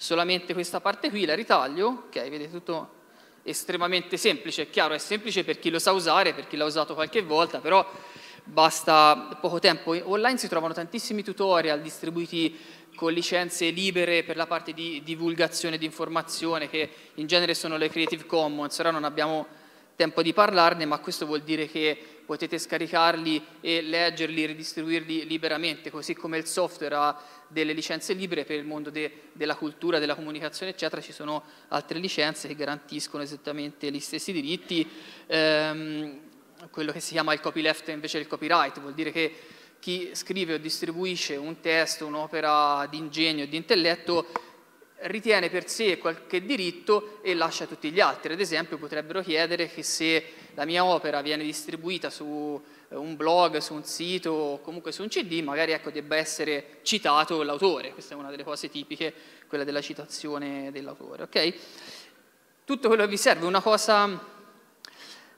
solamente questa parte qui, la ritaglio, ok, vedete tutto estremamente semplice, è chiaro, è semplice per chi lo sa usare, per chi l'ha usato qualche volta, però basta poco tempo. Online si trovano tantissimi tutorial distribuiti con licenze libere per la parte di divulgazione di informazione, che in genere sono le Creative Commons, ora non abbiamo tempo di parlarne, ma questo vuol dire che potete scaricarli e leggerli, ridistribuirli liberamente, così come il software ha delle licenze libere per il mondo de, della cultura, della comunicazione, eccetera, ci sono altre licenze che garantiscono esattamente gli stessi diritti. Ehm, quello che si chiama il copyleft invece del copyright, vuol dire che chi scrive o distribuisce un testo, un'opera di ingegno, di intelletto, ritiene per sé qualche diritto e lascia tutti gli altri. Ad esempio potrebbero chiedere che se la mia opera viene distribuita su eh, un blog, su un sito o comunque su un CD, magari ecco, debba essere citato l'autore. Questa è una delle cose tipiche, quella della citazione dell'autore. Okay? Tutto quello che vi serve, una cosa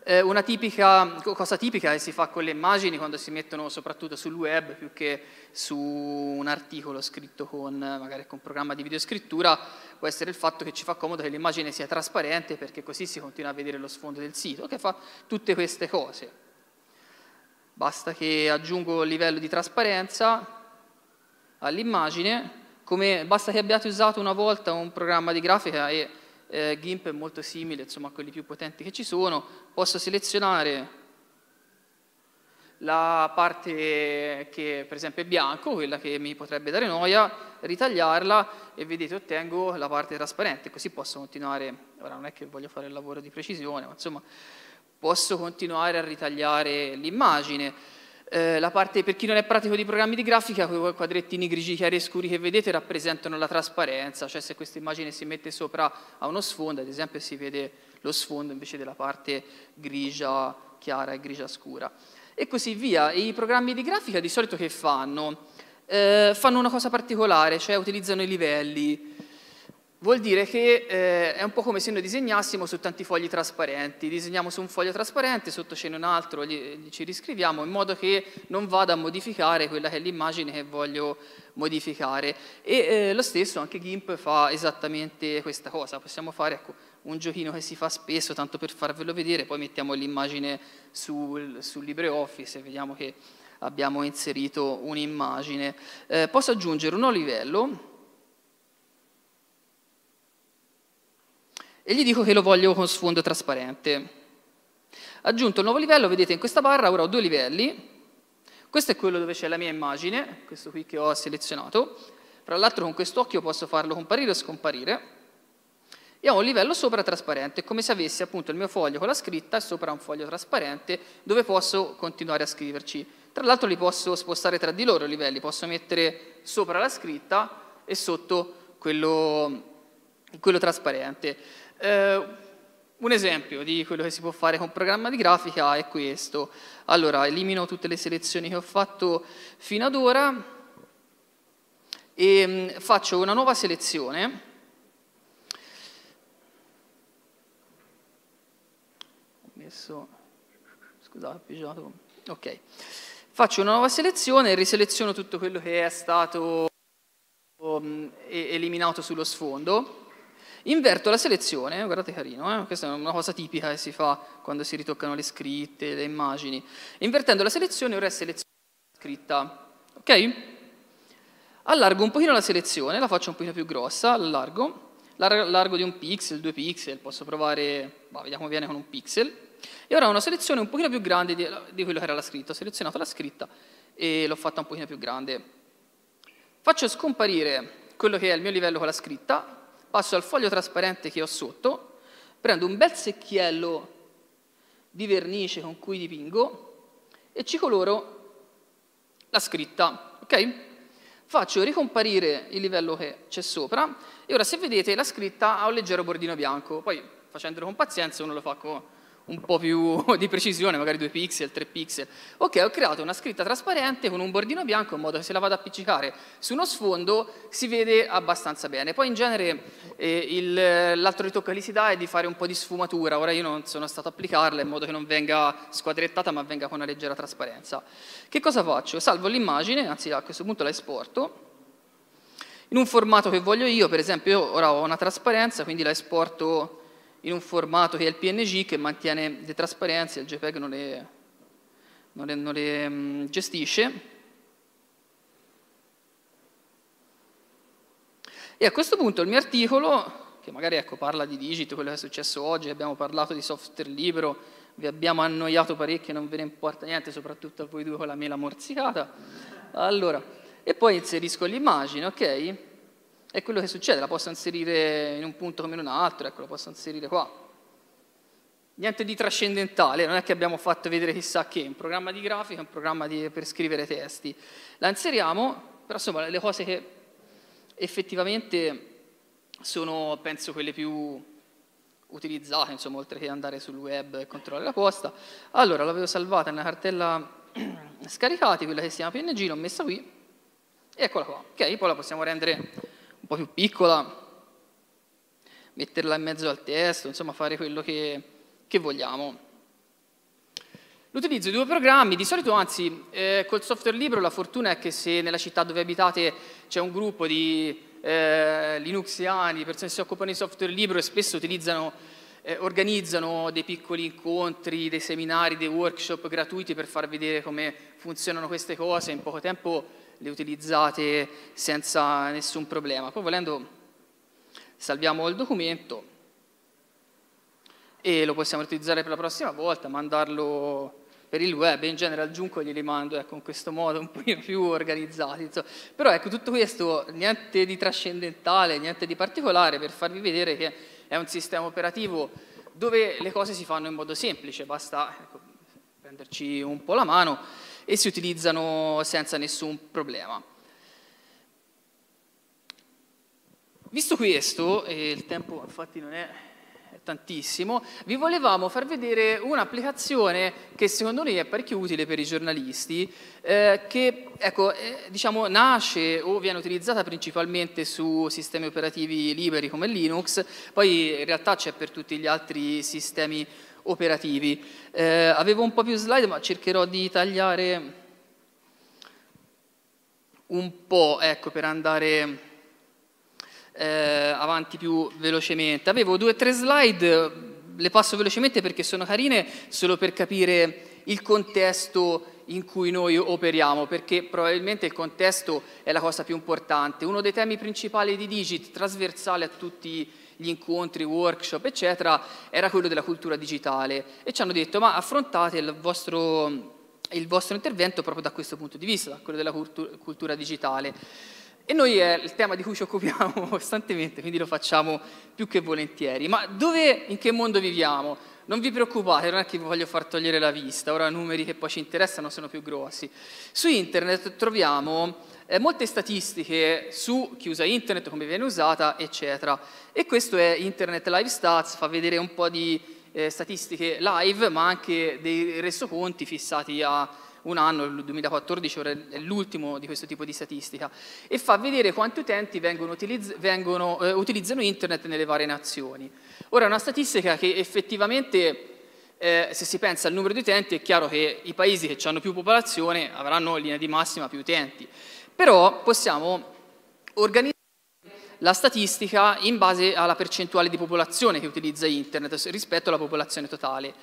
eh, una tipica, cosa tipica che si fa con le immagini quando si mettono soprattutto sul web più che su un articolo scritto con magari con un programma di videoscrittura può essere il fatto che ci fa comodo che l'immagine sia trasparente perché così si continua a vedere lo sfondo del sito, che fa tutte queste cose. Basta che aggiungo il livello di trasparenza all'immagine, basta che abbiate usato una volta un programma di grafica e eh, GIMP è molto simile insomma, a quelli più potenti che ci sono, posso selezionare la parte che per esempio è bianco, quella che mi potrebbe dare noia, ritagliarla e vedete ottengo la parte trasparente, così posso continuare, ora non è che voglio fare il lavoro di precisione, ma insomma posso continuare a ritagliare l'immagine. Eh, parte, per chi non è pratico di programmi di grafica, quei quadrettini grigi chiari e scuri che vedete rappresentano la trasparenza, cioè se questa immagine si mette sopra a uno sfondo, ad esempio si vede lo sfondo invece della parte grigia chiara e grigia scura. E così via. I programmi di grafica di solito che fanno? eh, fanno una cosa particolare, cioè utilizzano i livelli. Vuol dire che eh, è un po' come se noi disegnassimo su tanti fogli trasparenti, disegniamo su un foglio trasparente, sotto ce n'è un altro, gli, gli ci riscriviamo in modo che non vada a modificare quella che è l'immagine che voglio modificare. E eh, lo stesso anche GIMP fa esattamente questa cosa, possiamo fare ecco, un giochino che si fa spesso, tanto per farvelo vedere, poi mettiamo l'immagine sul, sul LibreOffice e vediamo che abbiamo inserito un'immagine. Eh, posso aggiungere un nuovo livello e gli dico che lo voglio con sfondo trasparente. Aggiunto il nuovo livello, vedete in questa barra ora ho due livelli, questo è quello dove c'è la mia immagine, questo qui che ho selezionato, fra l'altro con quest'occhio posso farlo comparire o scomparire, e ho un livello sopra trasparente, come se avessi appunto il mio foglio con la scritta e sopra un foglio trasparente dove posso continuare a scriverci. Tra l'altro li posso spostare tra di loro i livelli, posso mettere sopra la scritta e sotto quello, quello trasparente. Eh, un esempio di quello che si può fare con un programma di grafica è questo. Allora, elimino tutte le selezioni che ho fatto fino ad ora e mm, faccio una nuova selezione messo, scusate, ho pigiato, ok. Faccio una nuova selezione e riseleziono tutto quello che è stato um, eliminato sullo sfondo. Inverto la selezione, guardate carino, eh? questa è una cosa tipica che si fa quando si ritoccano le scritte, le immagini. Invertendo la selezione ora è selezionata la scritta, ok? Allargo un pochino la selezione, la faccio un pochino più grossa, allargo, largo di un pixel, due pixel, posso provare, bah, vediamo come viene con un pixel, e ora ho una selezione un pochino più grande di, di quello che era la scritta. Ho selezionato la scritta e l'ho fatta un pochino più grande. Faccio scomparire quello che è il mio livello con la scritta, passo al foglio trasparente che ho sotto, prendo un bel secchiello di vernice con cui dipingo e ci coloro la scritta, ok? Faccio ricomparire il livello che c'è sopra e ora se vedete la scritta ha un leggero bordino bianco, poi facendolo con pazienza uno lo fa con un po' più di precisione, magari 2 pixel, 3 pixel. Ok, ho creato una scritta trasparente con un bordino bianco in modo che se la vado a appiccicare su uno sfondo si vede abbastanza bene. Poi in genere eh, l'altro ritocco che gli si dà è di fare un po' di sfumatura, ora io non sono stato a applicarla in modo che non venga squadrettata ma venga con una leggera trasparenza. Che cosa faccio? Salvo l'immagine, anzi a questo punto la esporto, in un formato che voglio io, per esempio io ora ho una trasparenza, quindi la esporto in un formato che è il PNG che mantiene le trasparenze, il JPEG non le, non le, non le um, gestisce. E a questo punto il mio articolo, che magari ecco, parla di digit, quello che è successo oggi, abbiamo parlato di software libero, vi abbiamo annoiato parecchio, non ve ne importa niente, soprattutto a voi due con la mela morsicata. Allora, e poi inserisco l'immagine, ok? È quello che succede, la posso inserire in un punto come in un altro, ecco, la posso inserire qua. Niente di trascendentale, non è che abbiamo fatto vedere chissà che, un programma di grafica, un programma di, per scrivere testi. La inseriamo, però insomma le cose che effettivamente sono, penso, quelle più utilizzate, insomma, oltre che andare sul web e controllare la posta. Allora, l'avevo salvata nella cartella scaricati, quella che si chiama PNG, l'ho messa qui, eccola qua. Ok, poi la possiamo rendere un po' più piccola, metterla in mezzo al testo, insomma fare quello che, che vogliamo. L'utilizzo di due programmi, di solito anzi eh, col software libero la fortuna è che se nella città dove abitate c'è un gruppo di eh, linuxiani, persone che si occupano di software libero e spesso utilizzano, eh, organizzano dei piccoli incontri, dei seminari, dei workshop gratuiti per far vedere come funzionano queste cose in poco tempo le utilizzate senza nessun problema. Poi volendo salviamo il documento e lo possiamo utilizzare per la prossima volta, mandarlo per il web, in genere al Giunco glieli mando ecco, in questo modo un po' più organizzati. Insomma. Però ecco, tutto questo, niente di trascendentale, niente di particolare, per farvi vedere che è un sistema operativo dove le cose si fanno in modo semplice, basta ecco, prenderci un po' la mano e si utilizzano senza nessun problema. Visto questo, e il tempo infatti non è tantissimo, vi volevamo far vedere un'applicazione che secondo noi è parecchio utile per i giornalisti, eh, che ecco, eh, diciamo, nasce o viene utilizzata principalmente su sistemi operativi liberi come Linux, poi in realtà c'è per tutti gli altri sistemi operativi. Eh, avevo un po' più slide, ma cercherò di tagliare un po', ecco, per andare eh, avanti più velocemente. Avevo due o tre slide, le passo velocemente perché sono carine, solo per capire il contesto in cui noi operiamo, perché probabilmente il contesto è la cosa più importante. Uno dei temi principali di Digit, trasversale a tutti gli incontri, workshop, eccetera, era quello della cultura digitale. E ci hanno detto, ma affrontate il vostro, il vostro intervento proprio da questo punto di vista, da quello della cultura, cultura digitale. E noi è il tema di cui ci occupiamo costantemente, quindi lo facciamo più che volentieri. Ma dove, in che mondo viviamo? Non vi preoccupate, non è che vi voglio far togliere la vista, ora numeri che poi ci interessano sono più grossi. Su internet troviamo eh, molte statistiche su chi usa internet, come viene usata, eccetera. E questo è Internet Live Stats, fa vedere un po' di eh, statistiche live, ma anche dei resoconti fissati a un anno, il 2014 è l'ultimo di questo tipo di statistica, e fa vedere quanti utenti vengono vengono, eh, utilizzano internet nelle varie nazioni. Ora è una statistica che effettivamente eh, se si pensa al numero di utenti è chiaro che i paesi che hanno più popolazione avranno in linea di massima più utenti, però possiamo organizzare la statistica in base alla percentuale di popolazione che utilizza internet rispetto alla popolazione totale.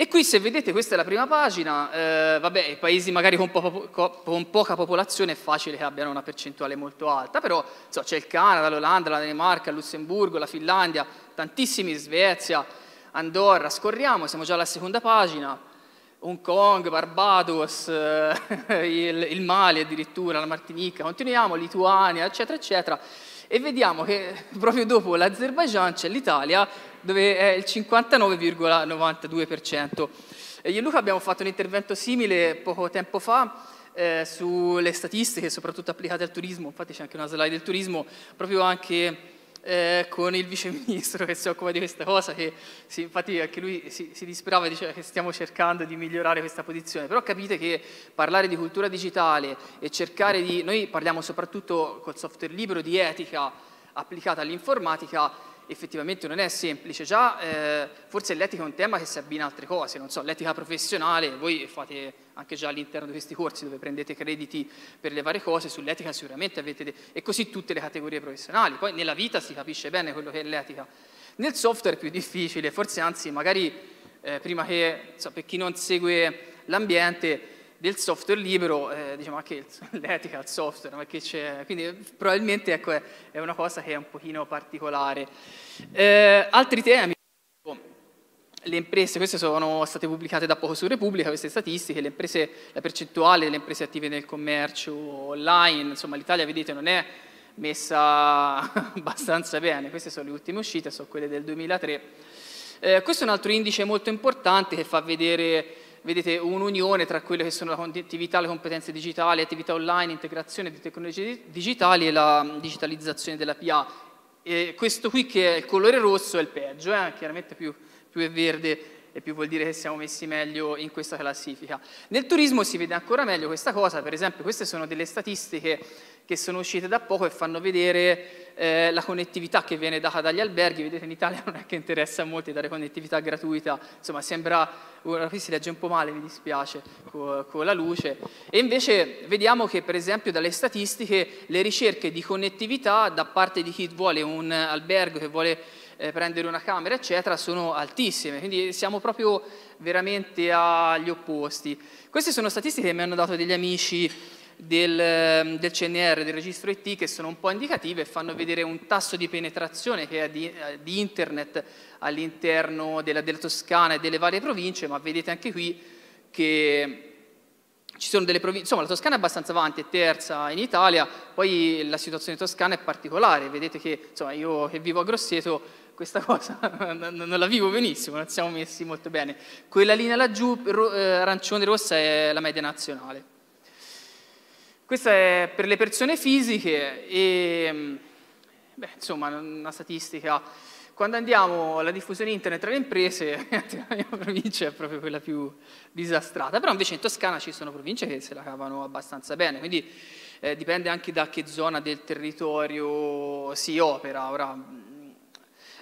E qui se vedete questa è la prima pagina, eh, vabbè, paesi magari con, po con, poca popolazione è facile che abbiano una percentuale molto alta, però so, c'è il Canada, l'Olanda, la Danimarca, il Lussemburgo, la Finlandia, tantissimi, Svezia, Andorra, scorriamo, siamo già alla seconda pagina, Hong Kong, Barbados, il, il Mali addirittura, la Martinica, continuiamo, Lituania, eccetera, eccetera, e vediamo che proprio dopo l'Azerbaijan c'è l'Italia dove è il 59,92%. Io e Luca abbiamo fatto un intervento simile poco tempo fa eh, sulle statistiche, soprattutto applicate al turismo, infatti c'è anche una slide del turismo, proprio anche eh, con il viceministro che si occupa di questa cosa, che sì, infatti anche lui si, si disperava e diceva che stiamo cercando di migliorare questa posizione, però capite che parlare di cultura digitale e cercare di, noi parliamo soprattutto col software libero di etica applicata all'informatica, effettivamente non è semplice. Già eh, forse l'etica è un tema che si abbina a altre cose, non so, l'etica professionale, voi fate anche già all'interno di questi corsi dove prendete crediti per le varie cose, sull'etica sicuramente avete, de- e così tutte le categorie professionali. Poi nella vita si capisce bene quello che è l'etica. Nel software è più difficile, forse anzi magari eh, prima che, so, per chi non segue l'ambiente, del software libero, eh, diciamo anche l'etica al software, quindi probabilmente ecco, è, è, una cosa che è un pochino particolare. Eh, altri temi, le imprese, queste sono state pubblicate da poco su Repubblica, queste statistiche, le imprese, la percentuale delle imprese attive nel commercio online, insomma l'Italia vedete non è messa abbastanza bene, queste sono le ultime uscite, sono quelle del 2003. Eh, questo è un altro indice molto importante che fa vedere vedete un'unione tra quelle che sono la connettività, le competenze digitali, attività online, integrazione di tecnologie digitali e la digitalizzazione della PA. E questo qui che è il colore rosso è il peggio, eh? chiaramente più, più è verde e più vuol dire che siamo messi meglio in questa classifica. Nel turismo si vede ancora meglio questa cosa, per esempio queste sono delle statistiche che sono uscite da poco e fanno vedere eh, la connettività che viene data dagli alberghi, vedete in Italia non è che interessa a molti dare connettività gratuita, insomma sembra, qui si legge un po' male, mi dispiace, con, con la luce, e invece vediamo che per esempio dalle statistiche le ricerche di connettività da parte di chi vuole un albergo, che vuole eh, prendere una camera, eccetera, sono altissime, quindi siamo proprio veramente agli opposti. Queste sono statistiche che mi hanno dato degli amici del, ehm, del, CNR, del registro IT, che sono un po' indicative e fanno vedere un tasso di penetrazione che è di, eh, di internet all'interno della, della Toscana e delle varie province, ma vedete anche qui che ci sono delle province, insomma la Toscana è abbastanza avanti, è terza in Italia, poi la situazione toscana è particolare, vedete che insomma, io che vivo a Grosseto questa cosa non la vivo benissimo, non siamo messi molto bene. Quella linea laggiù, eh, arancione rossa, è la media nazionale. Questa è per le persone fisiche e, beh, insomma, una statistica quando andiamo alla diffusione internet tra le imprese, la mia provincia è proprio quella più disastrata, però invece in Toscana ci sono province che se la cavano abbastanza bene, quindi eh, dipende anche da che zona del territorio si opera. Ora,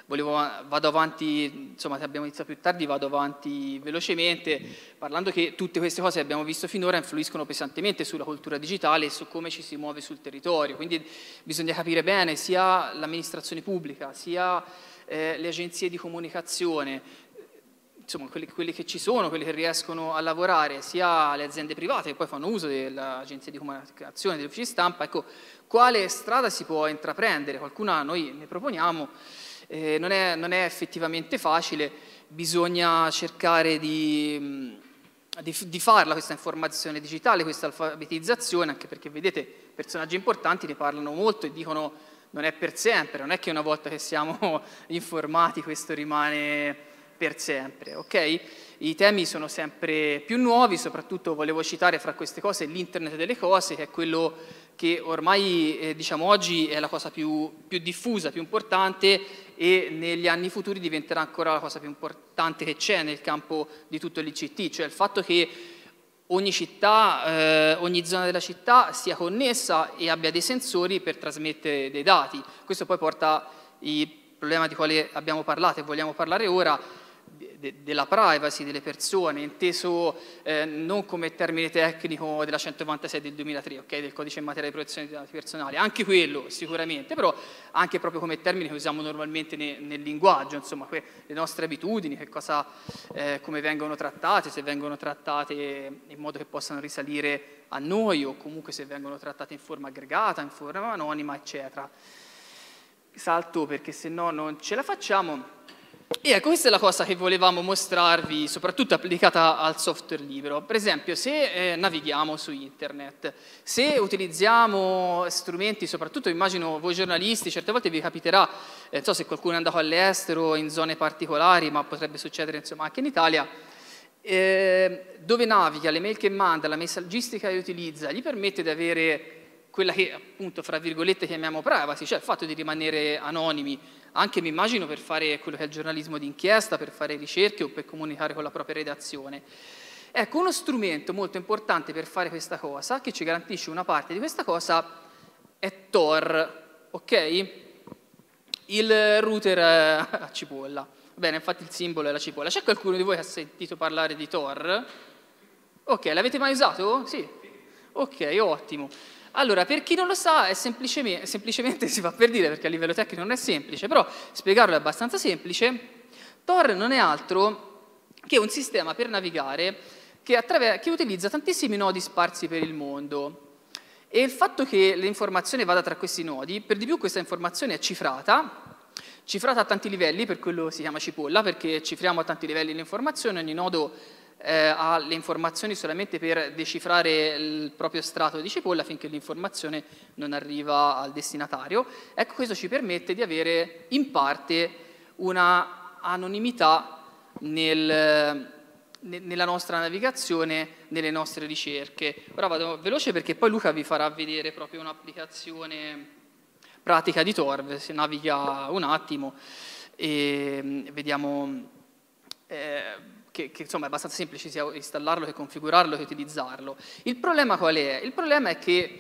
volevo, vado avanti, insomma se abbiamo iniziato più tardi vado avanti velocemente, parlando che tutte queste cose che abbiamo visto finora influiscono pesantemente sulla cultura digitale e su come ci si muove sul territorio, quindi bisogna capire bene sia l'amministrazione pubblica, sia eh, le agenzie di comunicazione, insomma, quelli, quelli, che ci sono, quelli che riescono a lavorare, sia le aziende private che poi fanno uso dell'agenzia di comunicazione, degli uffici stampa, ecco, quale strada si può intraprendere? Qualcuna noi ne proponiamo, eh, non, è, non, è, effettivamente facile, bisogna cercare di, di, di, farla questa informazione digitale, questa alfabetizzazione, anche perché vedete personaggi importanti ne parlano molto e dicono non è per sempre, non è che una volta che siamo informati questo rimane per sempre, ok? I temi sono sempre più nuovi, soprattutto volevo citare fra queste cose l'internet delle cose, che è quello che ormai eh, diciamo oggi è la cosa più, più, diffusa, più importante e negli anni futuri diventerà ancora la cosa più importante che c'è nel campo di tutto l'ICT, cioè il fatto che ogni città, eh, ogni zona della città sia connessa e abbia dei sensori per trasmettere dei dati. Questo poi porta il problema di quale abbiamo parlato e vogliamo parlare ora, de, della privacy delle persone, inteso eh, non come termine tecnico della 196 del 2003, okay, del codice in materia di protezione dei dati personali, anche quello sicuramente, però anche proprio come termine che usiamo normalmente ne, nel linguaggio, insomma, que, le nostre abitudini, cosa, eh, come vengono trattate, se vengono trattate in modo che possano risalire a noi o comunque se vengono trattate in forma aggregata, in forma anonima, eccetera. Salto perché se no non ce la facciamo. E ecco, questa è la cosa che volevamo mostrarvi, soprattutto applicata al software libero. Per esempio, se eh, navighiamo su internet, se utilizziamo strumenti, soprattutto immagino voi giornalisti, certe volte vi capiterà, eh, non so se qualcuno è andato all'estero, in zone particolari, ma potrebbe succedere insomma, anche in Italia, eh, dove naviga, le mail che manda, la messaggistica che utilizza, gli permette di avere quella che appunto, fra virgolette, chiamiamo privacy, cioè il fatto di rimanere anonimi, anche mi immagino per fare quello che è il giornalismo d'inchiesta, per fare ricerche o per comunicare con la propria redazione. Ecco, uno strumento molto importante per fare questa cosa, che ci garantisce una parte di questa cosa, è Tor, ok? Il router a cipolla. Bene, infatti il simbolo è la cipolla. C'è qualcuno di voi che ha sentito parlare di Tor? Ok, l'avete mai usato? Sì. Ok, ottimo. Allora, per chi non lo sa, semplicemente, semplicemente, si fa per dire, perché a livello tecnico non è semplice, però spiegarlo è abbastanza semplice. Tor non è altro che un sistema per navigare che, che utilizza tantissimi nodi sparsi per il mondo. E il fatto che l'informazione vada tra questi nodi, per di più questa informazione è cifrata, cifrata a tanti livelli, per quello si chiama cipolla, perché cifriamo a tanti livelli l'informazione, ogni nodo eh, ha le informazioni solamente per decifrare il proprio strato di cipolla finché l'informazione non arriva al destinatario. Ecco, questo ci permette di avere in parte una anonimità nel, nella nostra navigazione, nelle nostre ricerche. Ora vado veloce perché poi Luca vi farà vedere proprio un'applicazione pratica di Tor, si naviga un attimo e mm, vediamo eh, che, che insomma, è abbastanza semplice sia installarlo che configurarlo che utilizzarlo. Il problema qual è? Il problema è che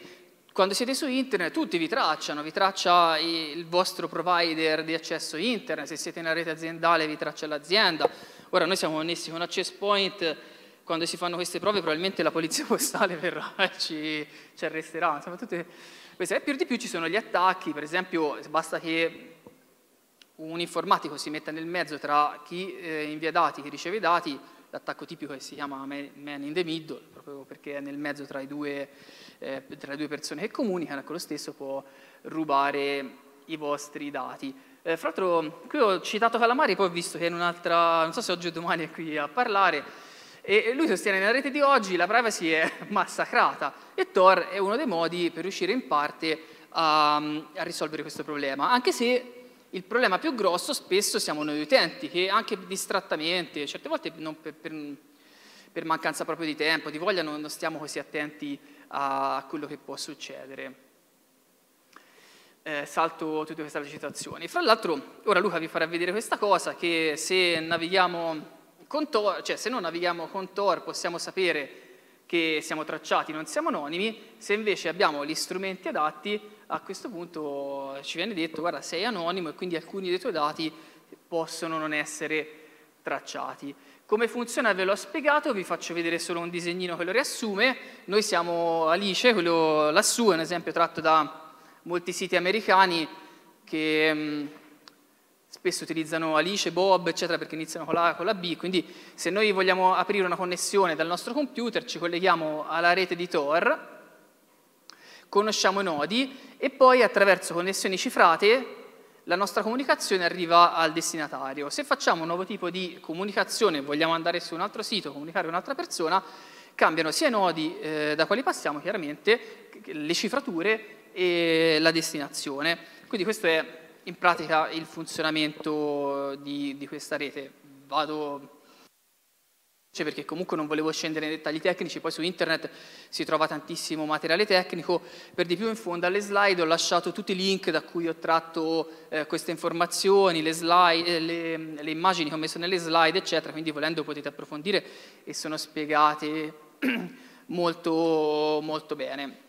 quando siete su internet tutti vi tracciano, vi traccia il vostro provider di accesso internet, se siete in rete aziendale vi traccia l'azienda. Ora noi siamo connessi con Access Point, quando si fanno queste prove probabilmente la polizia postale verrà e ci, ci arresterà. Insomma, tutte queste. E per di più ci sono gli attacchi, per esempio basta che un informatico si metta nel mezzo tra chi eh, invia dati e chi riceve dati, l'attacco tipico che si chiama man in the middle, proprio perché è nel mezzo tra, due, eh, tra le due persone che comunicano, ecco lo stesso può rubare i vostri dati. Eh, fra l'altro, qui ho citato Calamari, poi ho visto che in un'altra, non so se oggi o domani è qui a parlare, e lui sostiene che nella rete di oggi la privacy è massacrata e Tor è uno dei modi per riuscire in parte a, a risolvere questo problema, anche se il problema più grosso spesso siamo noi utenti, che anche distrattamente, certe volte per, per, per mancanza proprio di tempo, di voglia, non, stiamo così attenti a quello che può succedere. eh, salto tutte queste citazioni. Fra l'altro, ora Luca vi farà vedere questa cosa, che se navighiamo con Tor, cioè se non navighiamo con Tor possiamo sapere che siamo tracciati, non siamo anonimi, se invece abbiamo gli strumenti adatti, a questo punto ci viene detto, guarda, sei anonimo e quindi alcuni dei tuoi dati possono non essere tracciati. Come funziona ve l'ho spiegato, vi faccio vedere solo un disegnino che lo riassume. Noi siamo Alice, quello lassù è un esempio tratto da molti siti americani che mm, spesso utilizzano Alice, Bob, eccetera, perché iniziano con la A con la B, quindi se noi vogliamo aprire una connessione dal nostro computer ci colleghiamo alla rete di Tor, conosciamo i nodi e poi attraverso connessioni cifrate la nostra comunicazione arriva al destinatario. Se facciamo un nuovo tipo di comunicazione, vogliamo andare su un altro sito, comunicare con un'altra persona, cambiano sia i nodi eh, da quali passiamo, chiaramente, le cifrature e la destinazione. Quindi questo è in pratica il funzionamento di, di questa rete. Vado perché comunque non volevo scendere nei dettagli tecnici, poi su internet si trova tantissimo materiale tecnico, per di più in fondo alle slide ho lasciato tutti i link da cui ho tratto eh, queste informazioni, le, slide, eh, le, le, immagini che ho messo nelle slide, eccetera, quindi volendo potete approfondire e sono spiegate molto, molto bene.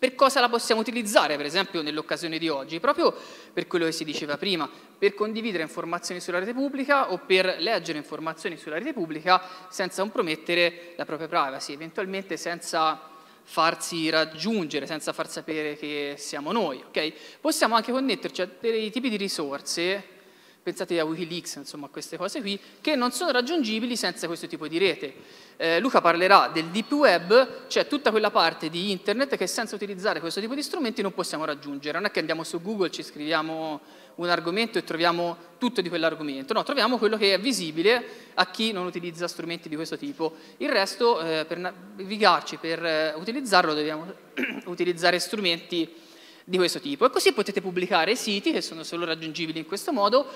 Per cosa la possiamo utilizzare, per esempio, nell'occasione di oggi? Proprio per quello che si diceva prima, per condividere informazioni sulla rete pubblica o per leggere informazioni sulla rete pubblica senza compromettere la propria privacy, eventualmente senza farsi raggiungere, senza far sapere che siamo noi. Okay? Possiamo anche connetterci a dei tipi di risorse pensate a Wikileaks, insomma a queste cose qui, che non sono raggiungibili senza questo tipo di rete. Eh, Luca parlerà del deep web, cioè tutta quella parte di internet che senza utilizzare questo tipo di strumenti non possiamo raggiungere. Non è che andiamo su Google, ci scriviamo un argomento e troviamo tutto di quell'argomento, no, troviamo quello che è visibile a chi non utilizza strumenti di questo tipo. Il resto, eh, per navigarci, per eh, utilizzarlo, dobbiamo utilizzare strumenti di questo tipo. E così potete pubblicare siti che sono solo raggiungibili in questo modo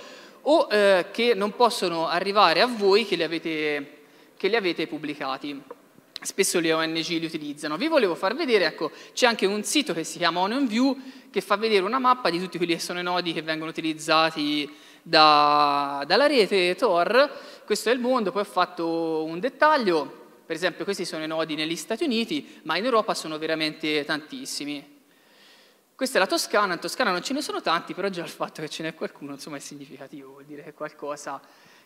o eh, che non possono arrivare a voi che li avete, che li avete pubblicati. Spesso le ONG li utilizzano. Vi volevo far vedere, ecco, c'è anche un sito che si chiama OnionView che fa vedere una mappa di tutti quelli che sono i nodi che vengono utilizzati da, dalla rete Tor. Questo è il mondo, poi ho fatto un dettaglio, per esempio questi sono i nodi negli Stati Uniti, ma in Europa sono veramente tantissimi. Questa è la Toscana, in Toscana non ce ne sono tanti, però già il fatto che ce n'è qualcuno insomma, è significativo, vuol dire che qualcosa,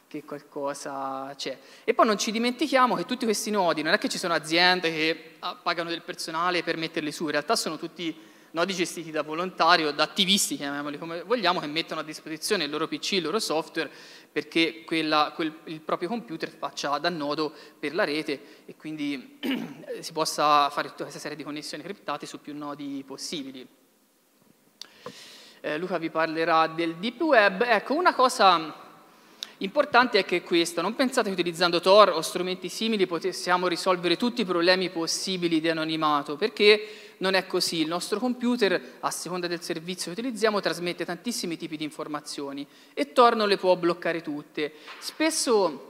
che qualcosa c'è. E poi non ci dimentichiamo che tutti questi nodi, non è che ci sono aziende che ah, pagano del personale per metterli su, in realtà sono tutti nodi gestiti da volontari o da attivisti, chiamiamoli come vogliamo, che mettono a disposizione il loro PC, il loro software, perché quella, quel, il proprio computer faccia da nodo per la rete e quindi si possa fare tutta questa serie di connessioni criptate su più nodi possibili eh, Luca vi parlerà del deep web. Ecco, una cosa importante è che questa, non pensate che utilizzando Tor o strumenti simili possiamo risolvere tutti i problemi possibili di anonimato, perché non è così. Il nostro computer, a seconda del servizio che utilizziamo, trasmette tantissimi tipi di informazioni e Tor non le può bloccare tutte. Spesso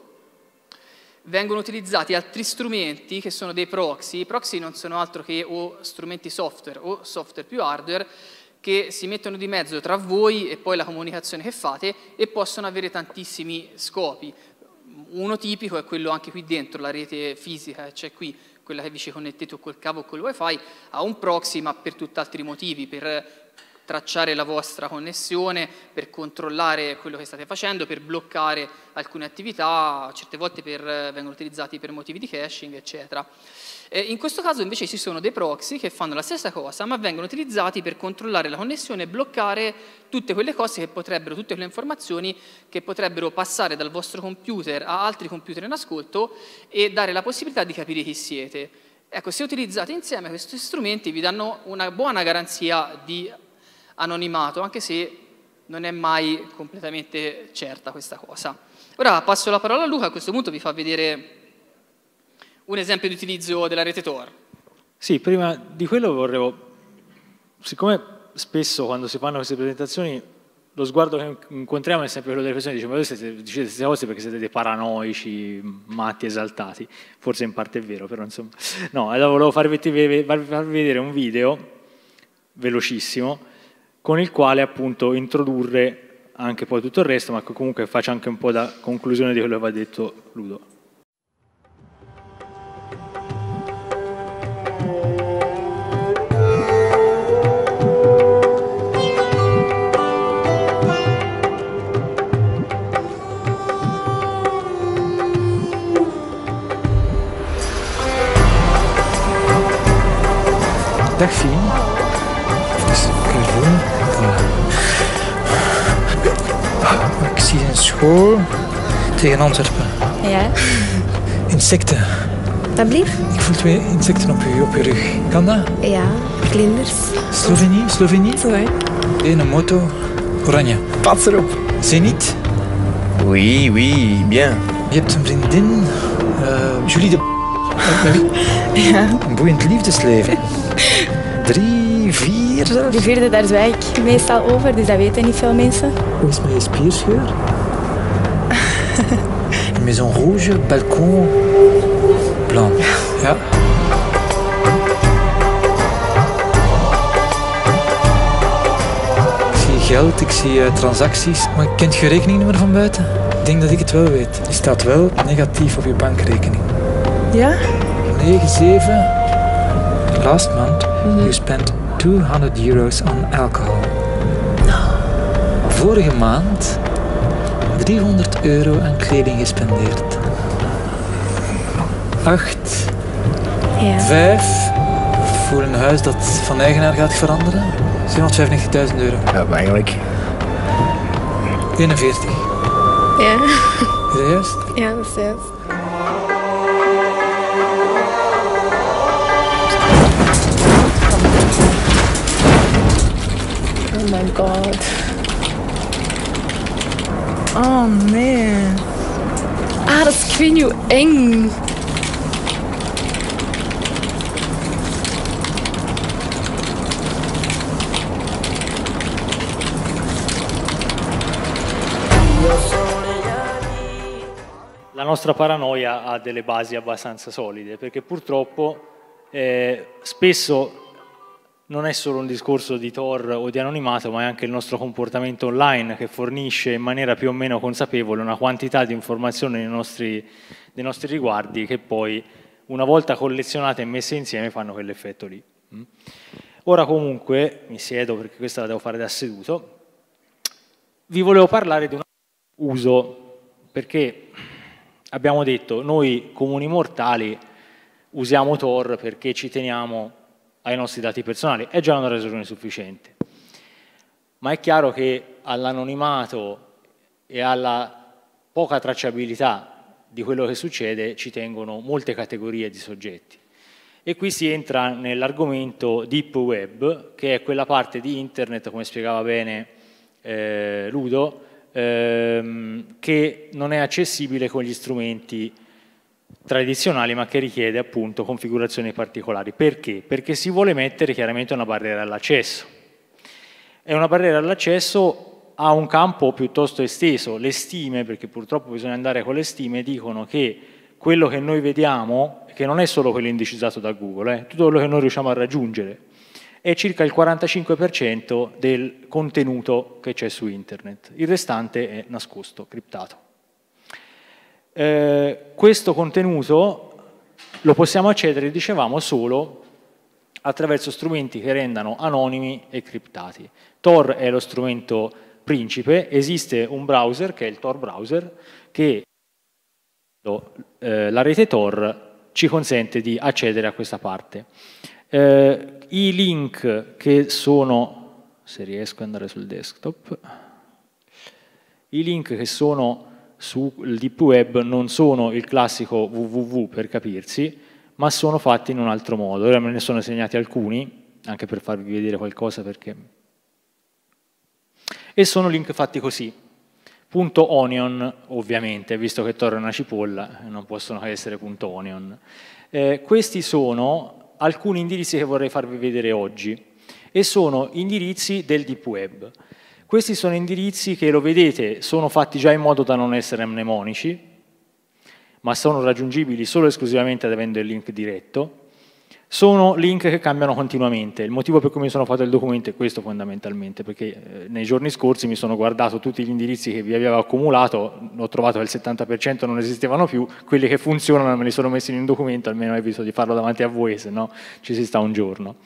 vengono utilizzati altri strumenti che sono dei proxy. I proxy non sono altro che o strumenti software o software più hardware che si mettono di mezzo tra voi e poi la comunicazione che fate e possono avere tantissimi scopi. Uno tipico è quello anche qui dentro, la rete fisica, cioè qui quella che vi ci connettete col cavo o col wifi, ha un proxy ma per tutt'altri motivi, per tracciare la vostra connessione, per controllare quello che state facendo, per bloccare alcune attività, certe volte per, vengono utilizzati per motivi di caching, eccetera. Eh, in questo caso invece ci sono dei proxy che fanno la stessa cosa, ma vengono utilizzati per controllare la connessione e bloccare tutte quelle cose che potrebbero, tutte quelle informazioni che potrebbero passare dal vostro computer a altri computer in ascolto e dare la possibilità di capire chi siete. Ecco, se utilizzate insieme questi strumenti vi danno una buona garanzia di anonimato, anche se non è mai completamente certa questa cosa. Ora passo la parola a Luca, a questo punto vi fa vedere un esempio di utilizzo della rete Tor. Sì, prima di quello vorrevo, siccome spesso quando si fanno queste presentazioni lo sguardo che incontriamo è sempre quello delle persone che dicono ma voi siete, dicete queste cose perché siete dei paranoici, matti, esaltati, forse in parte è vero, però insomma, no, allora volevo farvi vedere un video velocissimo con il quale appunto introdurre anche poi tutto il resto, ma che comunque faccia anche un po' da conclusione di quello che aveva detto Ludo. School tegen Antwerpen. Ja, Insecten. dat blieft? Ik voel twee insecten op je, op je rug. Kan dat? Ja, vlinders. Slovenië? Slovenië? Zo hè? Eén moto. Oranje. Pas erop. Zenit. Oui, oui, bien. Je hebt een vriendin. eh, Julie de... Ja. Een boeiend liefdesleven. Drie, vier zelfs. De vierde, daar zwijg ik meestal over, dus dat weten niet veel mensen. Hoe is je spierscheur? Maison rouge, balcon blanc. Ja. Ik zie geld, ik zie eh, transacties. Maar kent je rekeningnummer van buiten? Ik denk dat ik het wel weet. Die staat wel negatief op je bankrekening. Ja? 97. Last month you spent 200 euros on alcohol. Vorige maand 300 euro aan kleding gespendeerd. 8. Ja. 5. Voor een huis dat van eigenaar gaat veranderen. 795.000 euro. Ja, maar eigenlijk. 41. Ja. Is dat juist? Ja, dat is juist. Oh my god. Oh nee. Ah, dat is ik weet niet hoe eng. La nostra paranoia ha delle basi abbastanza solide, perché purtroppo eh, spesso non è solo un discorso di Tor o di anonimato, ma è anche il nostro comportamento online che fornisce in maniera più o meno consapevole una quantità di informazioni nei nostri, nei nostri riguardi che poi, una volta collezionate e messe insieme, fanno quell'effetto lì. Mm. Ora comunque, mi siedo perché questa la devo fare da seduto, vi volevo parlare di un uso, perché abbiamo detto, noi comuni mortali usiamo Tor perché ci teniamo ai nostri dati personali, è già una ragione sufficiente. Ma è chiaro che all'anonimato e alla poca tracciabilità di quello che succede ci tengono molte categorie di soggetti. E qui si entra nell'argomento deep web, che è quella parte di internet, come spiegava bene eh, Ludo, ehm, che non è accessibile con gli strumenti tradizionali ma che richiede appunto configurazioni particolari. Perché? Perché si vuole mettere chiaramente una barriera all'accesso. E una barriera all'accesso ha un campo piuttosto esteso. Le stime, perché purtroppo bisogna andare con le stime, dicono che quello che noi vediamo, che non è solo quello indicizzato da Google, eh, tutto quello che noi riusciamo a raggiungere, è circa il 45% del contenuto che c'è su internet. Il restante è nascosto, criptato. Eh, questo contenuto lo possiamo accedere, dicevamo, solo attraverso strumenti che rendano anonimi e criptati. Tor è lo strumento principe, esiste un browser che è il Tor browser che eh, la rete Tor ci consente di accedere a questa parte. Eh, I link che sono, se riesco ad andare sul desktop, i link che sono sul deep web non sono il classico www per capirsi, ma sono fatti in un altro modo. Ora me ne sono segnati alcuni, anche per farvi vedere qualcosa perché... E sono link fatti così. Punto .onion, ovviamente, visto che Tor è una cipolla, non possono essere punto .onion. Eh, questi sono alcuni indirizzi che vorrei farvi vedere oggi e sono indirizzi del deep web. Questi sono indirizzi che, lo vedete, sono fatti già in modo da non essere mnemonici, ma sono raggiungibili solo e esclusivamente avendo il link diretto. Sono link che cambiano continuamente. Il motivo per cui mi sono fatto il documento è questo fondamentalmente, perché eh, nei giorni scorsi mi sono guardato tutti gli indirizzi che vi avevo accumulato, ho trovato che il 70% non esistevano più, quelli che funzionano me li sono messi in un documento, almeno evito di farlo davanti a voi, se no ci si sta un giorno.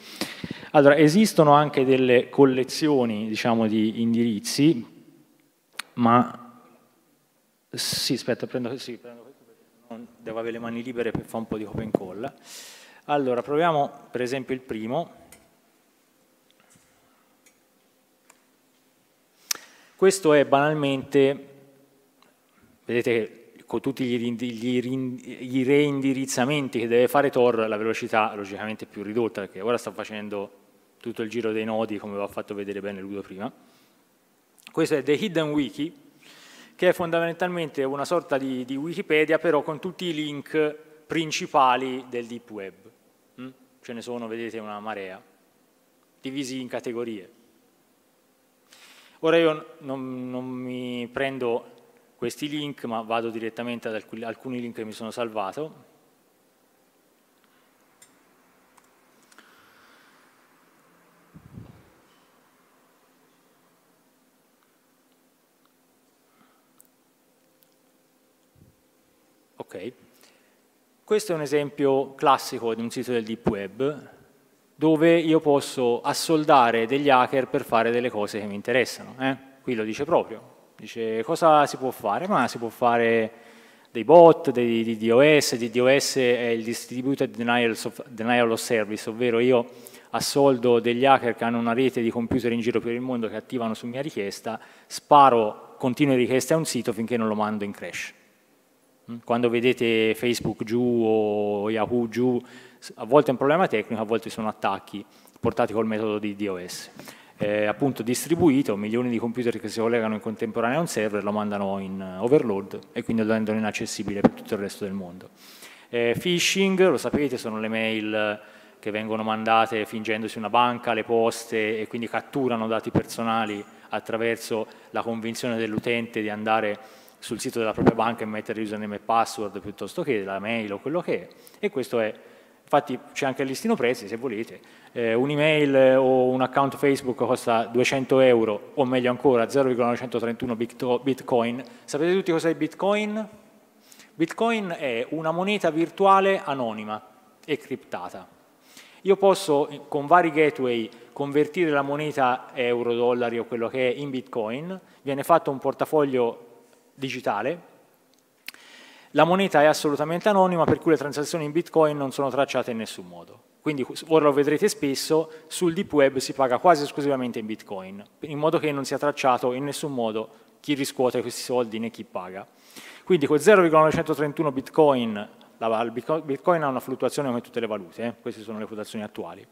Allora, esistono anche delle collezioni, diciamo, di indirizzi, ma... Sì, aspetta, prendo, sì, prendo questo perché non devo avere le mani libere per fare un po' di copia e incolla. Allora, proviamo per esempio il primo. Questo è banalmente, vedete che con tutti gli, reindirizzamenti che deve fare Tor, la velocità logicamente è più ridotta, perché ora sta facendo tutto il giro dei nodi, come vi ho fatto vedere bene Ludo prima. Questo è The Hidden Wiki, che è fondamentalmente una sorta di, di Wikipedia, però con tutti i link principali del Deep Web ce ne sono, vedete, una marea, divisi in categorie. Ora io non, non mi prendo questi link, ma vado direttamente ad alcuni, alcuni link che mi sono salvato. Ok. Questo è un esempio classico di un sito del deep web dove io posso assoldare degli hacker per fare delle cose che mi interessano. Eh? Qui lo dice proprio, dice cosa si può fare? Ma si può fare dei bot, dei, di DOS, di DOS è il Distributed Denial of, Denial of Service, ovvero io assoldo degli hacker che hanno una rete di computer in giro per il mondo che attivano su mia richiesta, sparo continue richieste a un sito finché non lo mando in crash. Mm? Quando vedete Facebook giù o Yahoo giù, a volte è un problema tecnico, a volte sono attacchi portati col metodo di DOS. È appunto distribuito, milioni di computer che si collegano in contemporanea a un server lo mandano in overload e quindi lo rendono inaccessibile per tutto il resto del mondo. Eh, phishing, lo sapete, sono le mail che vengono mandate fingendosi una banca, le poste e quindi catturano dati personali attraverso la convinzione dell'utente di andare sul sito della propria banca e mettere username e password piuttosto che la mail o quello che è. E questo è, infatti c'è anche il listino prezzi se volete, eh, un'email o un account Facebook costa 200 euro o meglio ancora 0,931 bitcoin. Sapete tutti cos'è bitcoin? Bitcoin è una moneta virtuale anonima e criptata. Io posso con vari gateway convertire la moneta euro, dollari o quello che è in bitcoin, viene fatto un portafoglio digitale. La moneta è assolutamente anonima, per cui le transazioni in Bitcoin non sono tracciate in nessun modo. Quindi, ora lo vedrete spesso, sul deep web si paga quasi esclusivamente in Bitcoin, in modo che non sia tracciato in nessun modo chi riscuote questi soldi né chi paga. Quindi con 0,931 Bitcoin, il Bitcoin ha una fluttuazione come tutte le valute, eh? queste sono le fluttuazioni attuali.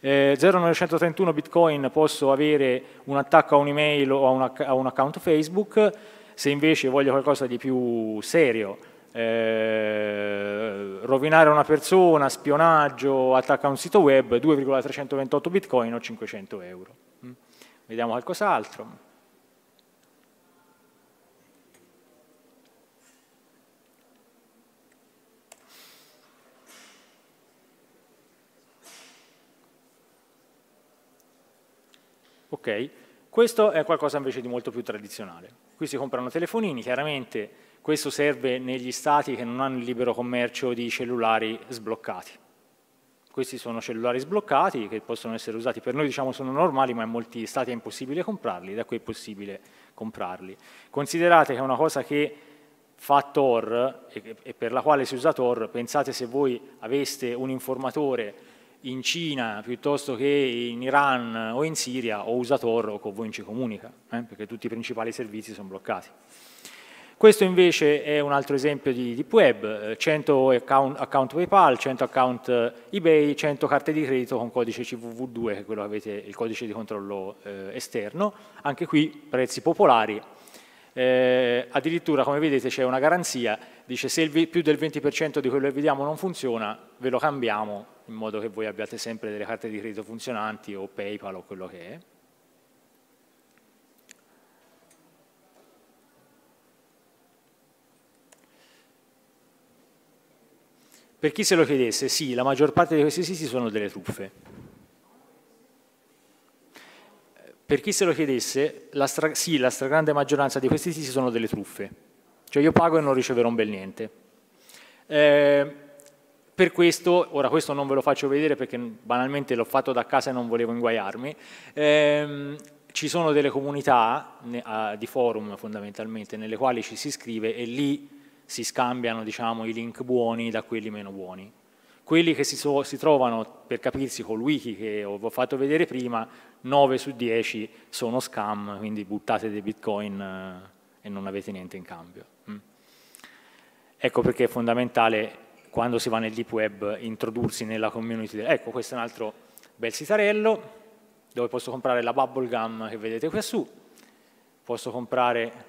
Eh, 0,931 Bitcoin posso avere un attacco a un'email o a un, a un account Facebook, se invece voglio qualcosa di più serio, eh, rovinare una persona, spionaggio, attacca un sito web, 2,328 bitcoin o 500 euro. Mm. Vediamo qualcos'altro. Ok, questo è qualcosa invece di molto più tradizionale. Qui si comprano telefonini, chiaramente questo serve negli stati che non hanno il libero commercio di cellulari sbloccati. Questi sono cellulari sbloccati che possono essere usati, per noi diciamo sono normali, ma in molti stati è impossibile comprarli, da qui è possibile comprarli. Considerate che è una cosa che fa Tor e per la quale si usa Tor, pensate se voi aveste un informatore in Cina piuttosto che in Iran o in Siria o usa Tor o con voi ci comunica, eh? perché tutti i principali servizi sono bloccati. Questo invece è un altro esempio di deep web, 100 account, account PayPal, 100 account eh, eBay, 100 carte di credito con codice CVV2, che è quello che avete, il codice di controllo eh, esterno, anche qui prezzi popolari, eh, addirittura come vedete c'è una garanzia, dice se il, più del 20% di quello che vediamo non funziona, ve lo cambiamo in modo che voi abbiate sempre delle carte di credito funzionanti o PayPal o quello che è. Per chi se lo chiedesse, sì, la maggior parte di questi siti sono delle truffe. Per chi se lo chiedesse, la sì, la stragrande maggioranza di questi siti sono delle truffe. Cioè io pago e non riceverò un bel niente. Eh, per questo, ora questo non ve lo faccio vedere perché banalmente l'ho fatto da casa e non volevo inguaiarmi, ehm, ci sono delle comunità di forum fondamentalmente nelle quali ci si iscrive e lì si scambiano diciamo, i link buoni da quelli meno buoni. Quelli che si, so, si trovano, per capirsi, col wiki che ho fatto vedere prima, 9 su 10 sono scam, quindi buttate dei bitcoin eh, e non avete niente in cambio. Mm. Ecco perché è fondamentale quando si va nel deep web introdursi nella community. Ecco, questo è un altro bel sitarello dove posso comprare la bubble gum che vedete qui su, posso comprare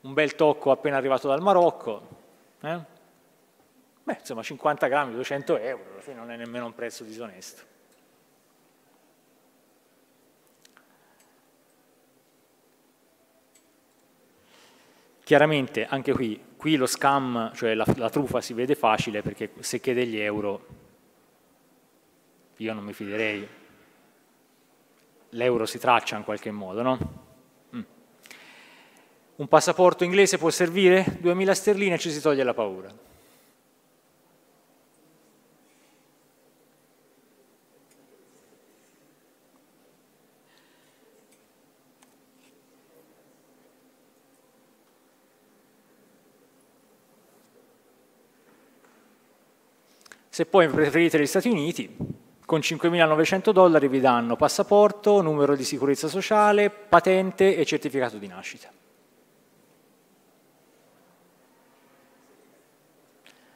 un bel tocco appena arrivato dal Marocco, eh? beh, insomma 50 grammi, 200 euro, non è nemmeno un prezzo disonesto. Chiaramente anche qui, qui lo scam, cioè la, la truffa si vede facile perché se chiede gli euro io non mi fiderei, l'euro si traccia in qualche modo, no? Mm. Un passaporto inglese può servire? 2000 sterline e ci si toglie la paura. Se poi preferite gli Stati Uniti, con 5.900 dollari vi danno passaporto, numero di sicurezza sociale, patente e certificato di nascita.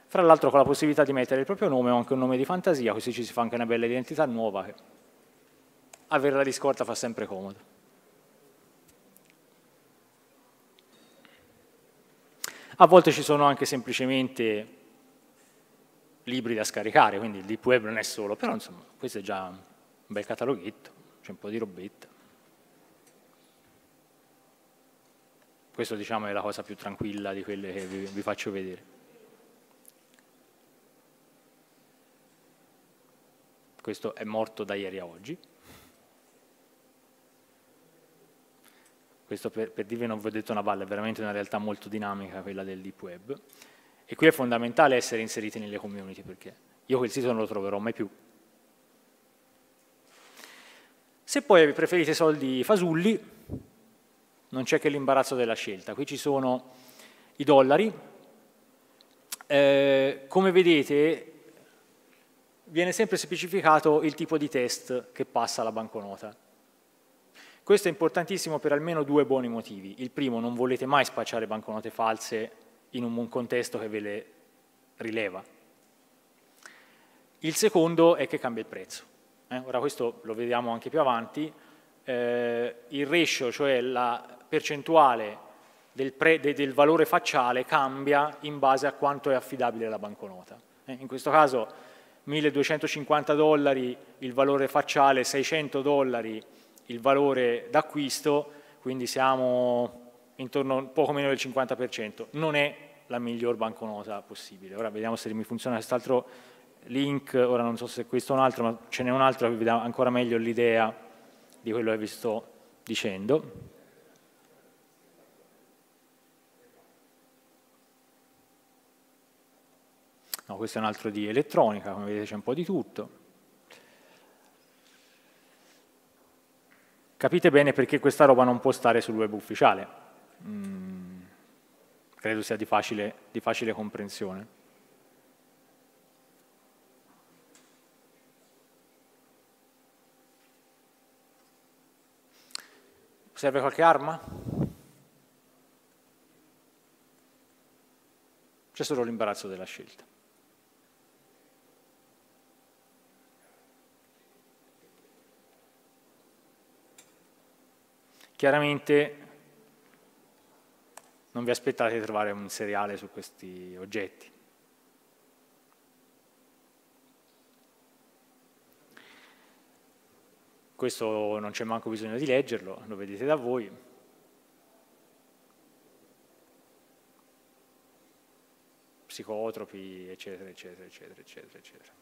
Fra l'altro con la possibilità di mettere il proprio nome o anche un nome di fantasia, così ci si fa anche una bella identità nuova. Averla di scorta fa sempre comodo. A volte ci sono anche semplicemente libri da scaricare, quindi il deep web non è solo, però insomma questo è già un bel cataloghetto, c'è un po' di robetta. Questo diciamo è la cosa più tranquilla di quelle che vi, vi faccio vedere. Questo è morto da ieri a oggi. Questo per, per dirvi non vi ho detto una balla, è veramente una realtà molto dinamica quella del deep web. E qui è fondamentale essere inseriti nelle community perché io quel sito non lo troverò mai più. Se poi preferite soldi fasulli, non c'è che l'imbarazzo della scelta. Qui ci sono i dollari. Eh, come vedete viene sempre specificato il tipo di test che passa alla banconota. Questo è importantissimo per almeno due buoni motivi. Il primo, non volete mai spacciare banconote false in un contesto che ve le rileva. Il secondo è che cambia il prezzo. Eh? Ora questo lo vediamo anche più avanti. Eh, il ratio, cioè la percentuale del, pre, de, del, valore facciale, cambia in base a quanto è affidabile la banconota. Eh? In questo caso 1250 dollari il valore facciale, 600 dollari il valore d'acquisto, quindi siamo intorno a poco meno del 50%, non è la miglior banconota possibile. Ora vediamo se mi funziona quest'altro link, ora non so se questo è un altro, ma ce n'è un altro che vi dà ancora meglio l'idea di quello che vi sto dicendo. No, questo è un altro di elettronica, come vedete c'è un po' di tutto. Capite bene perché questa roba non può stare sul web ufficiale. Mm, credo sia di facile, di facile comprensione. Serve qualche arma? C'è solo l'imbarazzo della scelta. Chiaramente non vi aspettate di trovare un seriale su questi oggetti. Questo non c'è manco bisogno di leggerlo, lo vedete da voi. psicotropi, eccetera, eccetera, eccetera, eccetera, eccetera.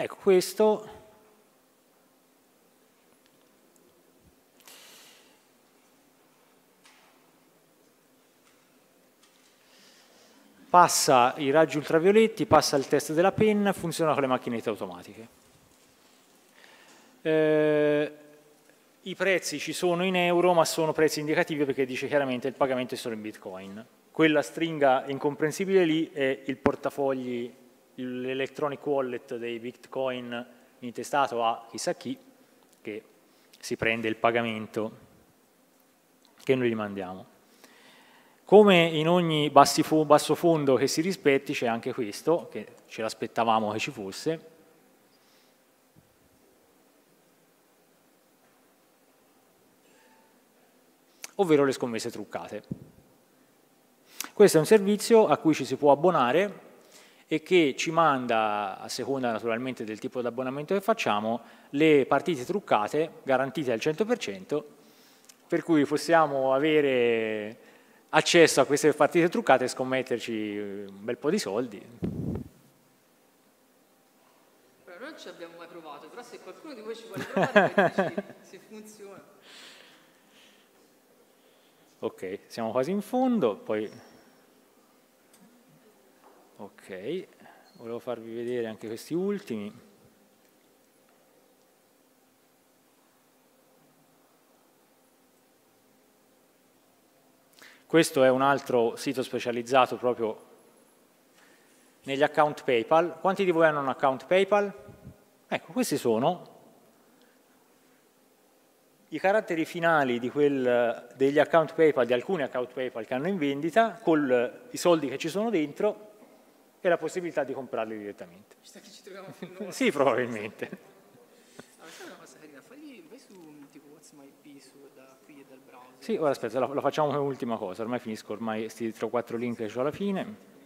Ecco, questo passa i raggi ultravioletti, passa il test della penna, funziona con le macchinette automatiche. Eh, I prezzi ci sono in euro, ma sono prezzi indicativi perché dice chiaramente il pagamento è solo in bitcoin. Quella stringa incomprensibile lì è il portafogli l'electronic wallet dei bitcoin intestato a chissà chi che si prende il pagamento che noi gli mandiamo. Come in ogni basso fondo che si rispetti c'è anche questo, che ce l'aspettavamo che ci fosse, ovvero le scommesse truccate. Questo è un servizio a cui ci si può abbonare e che ci manda, a seconda naturalmente del tipo di abbonamento che facciamo, le partite truccate garantite al 100%, per cui possiamo avere accesso a queste partite truccate e scommetterci un bel po' di soldi. Però non ci abbiamo mai provato, però se qualcuno di voi ci vuole provare, se funziona. Ok, siamo quasi in fondo, poi ok volevo farvi vedere anche questi ultimi questo è un altro sito specializzato proprio negli account PayPal quanti di voi hanno un account PayPal? ecco questi sono i caratteri finali quel, degli account PayPal, di alcuni account PayPal che hanno in vendita, con i soldi che ci sono dentro, e la possibilità di comprarli direttamente. Ci ci troviamo Sì, probabilmente. Ah, una cosa carina, fagli, vai su tipo What's My IP su, da qui e dal browser. Sì, ora aspetta, la, la facciamo come ultima cosa, ormai finisco ormai questi 3 o 4 link che ho alla fine.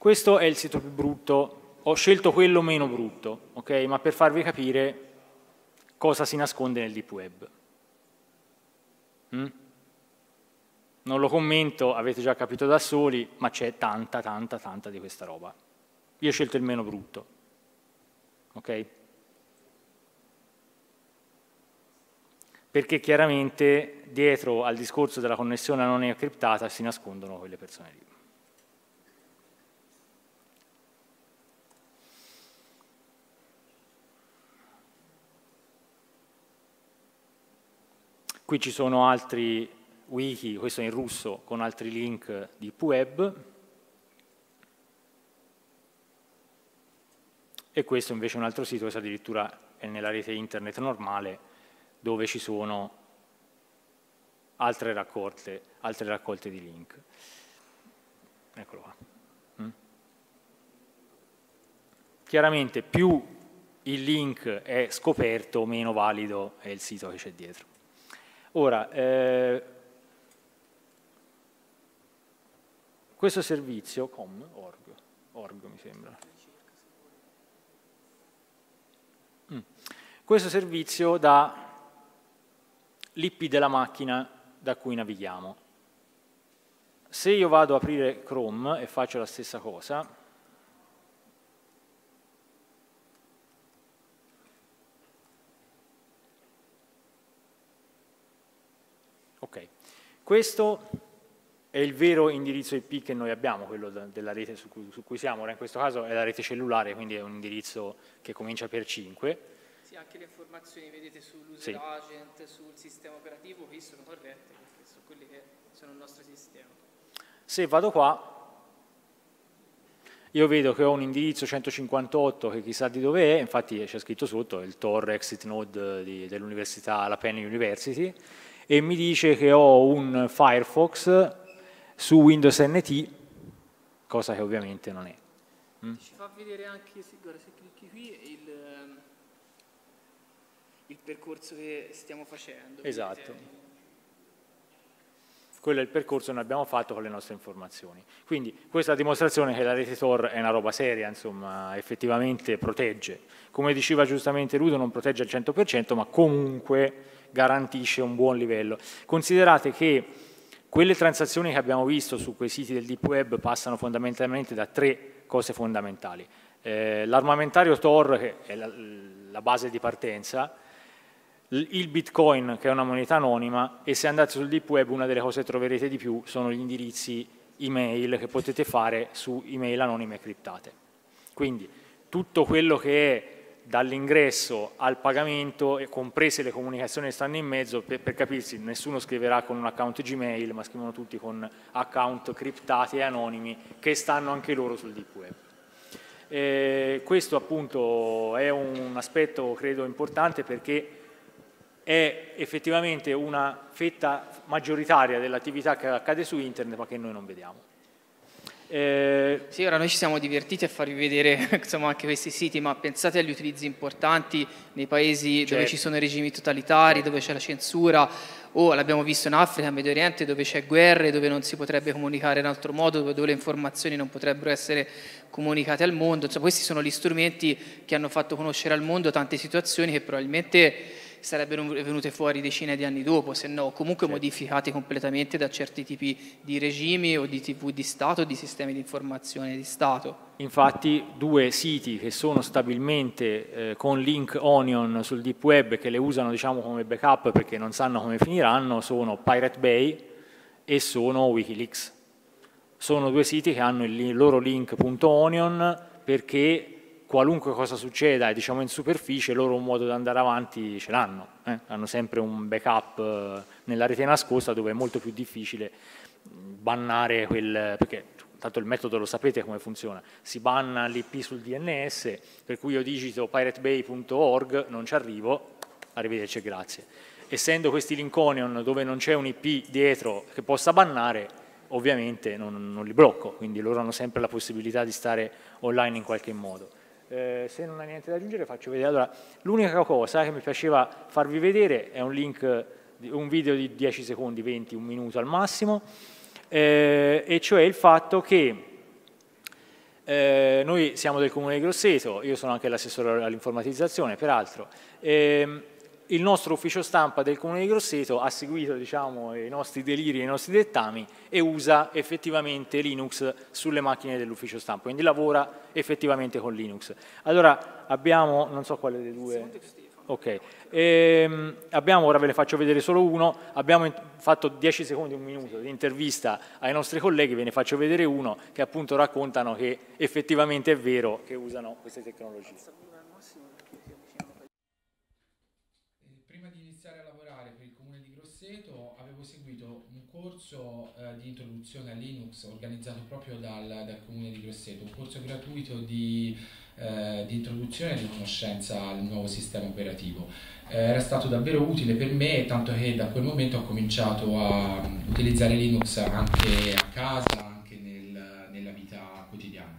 Questo è il sito più brutto, ho scelto quello meno brutto, ok? Ma per farvi capire cosa si nasconde nel deep web. Mm? Non lo commento, avete già capito da soli, ma c'è tanta, tanta, tanta di questa roba. Io ho scelto il meno brutto, ok? Perché chiaramente dietro al discorso della connessione non encriptata si nascondono quelle persone lì. Qui ci sono altri wiki, questo è in russo, con altri link di web. E questo invece è un altro sito, questo addirittura è nella rete internet normale, dove ci sono altre raccolte, altre raccolte di link. Eccolo qua. Mm. Chiaramente più il link è scoperto, meno valido è il sito che c'è dietro. Ora, eh, questo servizio, com, org, org mi sembra, mm. questo servizio dà l'IP della macchina da cui navighiamo. Se io vado ad aprire Chrome e faccio la stessa cosa, Ok, questo è il vero indirizzo IP che noi abbiamo, quello della rete su cui, su cui, siamo, ora in questo caso è la rete cellulare, quindi è un indirizzo che comincia per 5. Sì, anche le informazioni vedete sull'user sì. agent, sul sistema operativo, qui sono corrette, perché sono quelli che sono il nostro sistema. Se vado qua, io vedo che ho un indirizzo 158 che chissà di dove è, infatti c'è scritto sotto il Tor Exit Node dell'università, la Penn University, e mi dice che ho un Firefox su Windows NT, cosa che ovviamente non è. Mm? Ci fa vedere anche, se, guarda, se clicchi qui, il, ehm, il percorso che stiamo facendo. Esatto. Quello è il percorso che noi abbiamo fatto con le nostre informazioni. Quindi questa dimostrazione che la rete Tor è una roba seria, insomma, effettivamente protegge. Come diceva giustamente Ludo, non protegge al 100%, ma comunque garantisce un buon livello. Considerate che quelle transazioni che abbiamo visto su quei siti del Deep Web passano fondamentalmente da tre cose fondamentali. Eh, L'armamentario Tor, che è la, la base di partenza, il bitcoin che è una moneta anonima e se andate sul deep web una delle cose che troverete di più sono gli indirizzi email che potete fare su email anonime criptate. Quindi tutto quello che è dall'ingresso al pagamento, comprese le comunicazioni che stanno in mezzo, per, per, capirsi, nessuno scriverà con un account Gmail, ma scrivono tutti con account criptati e anonimi che stanno anche loro sul deep web. E questo appunto è un aspetto credo importante perché è effettivamente una fetta maggioritaria dell'attività che accade su internet ma che noi non vediamo. Eh, sì, ora noi ci siamo divertiti a farvi vedere insomma, anche questi siti, ma pensate agli utilizzi importanti nei paesi certo. dove ci sono regimi totalitari, dove c'è la censura, o l'abbiamo visto in Africa, in Medio Oriente, dove c'è guerre, dove non si potrebbe comunicare in altro modo, dove le informazioni non potrebbero essere comunicate al mondo. Insomma, questi sono gli strumenti che hanno fatto conoscere al mondo tante situazioni che probabilmente sarebbero venute fuori decine di anni dopo, se no comunque certo. modificate completamente da certi tipi di regimi o di tv di Stato o di sistemi di informazione di Stato. Infatti due siti che sono stabilmente eh, con link Onion sul deep web che le usano diciamo, come backup perché non sanno come finiranno sono Pirate Bay e sono Wikileaks. Sono due siti che hanno il loro link.onion perché qualunque cosa succeda, diciamo in superficie, loro un modo di andare avanti ce l'hanno, eh? hanno sempre un backup eh, nella rete nascosta dove è molto più difficile bannare quel, perché tanto il metodo lo sapete come funziona, si banna l'IP sul DNS, per cui io digito piratebay.org, non ci arrivo, arrivederci e grazie. Essendo questi link onion dove non c'è un IP dietro che possa bannare, ovviamente non, non li blocco, quindi loro hanno sempre la possibilità di stare online in qualche modo. Eh, se non ha niente da aggiungere faccio vedere. Allora, l'unica cosa che mi piaceva farvi vedere è un link, un video di 10 secondi, 20, un minuto al massimo, eh, e cioè il fatto che eh, noi siamo del comune di Grosseto, io sono anche l'assessore all'informatizzazione peraltro, ehm, il nostro ufficio stampa del Comune di Grosseto ha seguito diciamo, i nostri deliri e i nostri dettami e usa effettivamente Linux sulle macchine dell'ufficio stampa, quindi lavora effettivamente con Linux. Allora abbiamo, non so quale dei due... Ok, ehm, abbiamo, ora ve ne faccio vedere solo uno, abbiamo fatto 10 secondi, un minuto di intervista ai nostri colleghi, ve ne faccio vedere uno che appunto raccontano che effettivamente è vero che usano queste tecnologie. Corso eh, di introduzione a Linux organizzato proprio dal, dal Comune di Grosseto, un corso gratuito di, eh, di introduzione e di conoscenza al nuovo sistema operativo. Eh, era stato davvero utile per me, tanto che da quel momento ho cominciato a utilizzare Linux anche a casa, anche nel, nella vita quotidiana.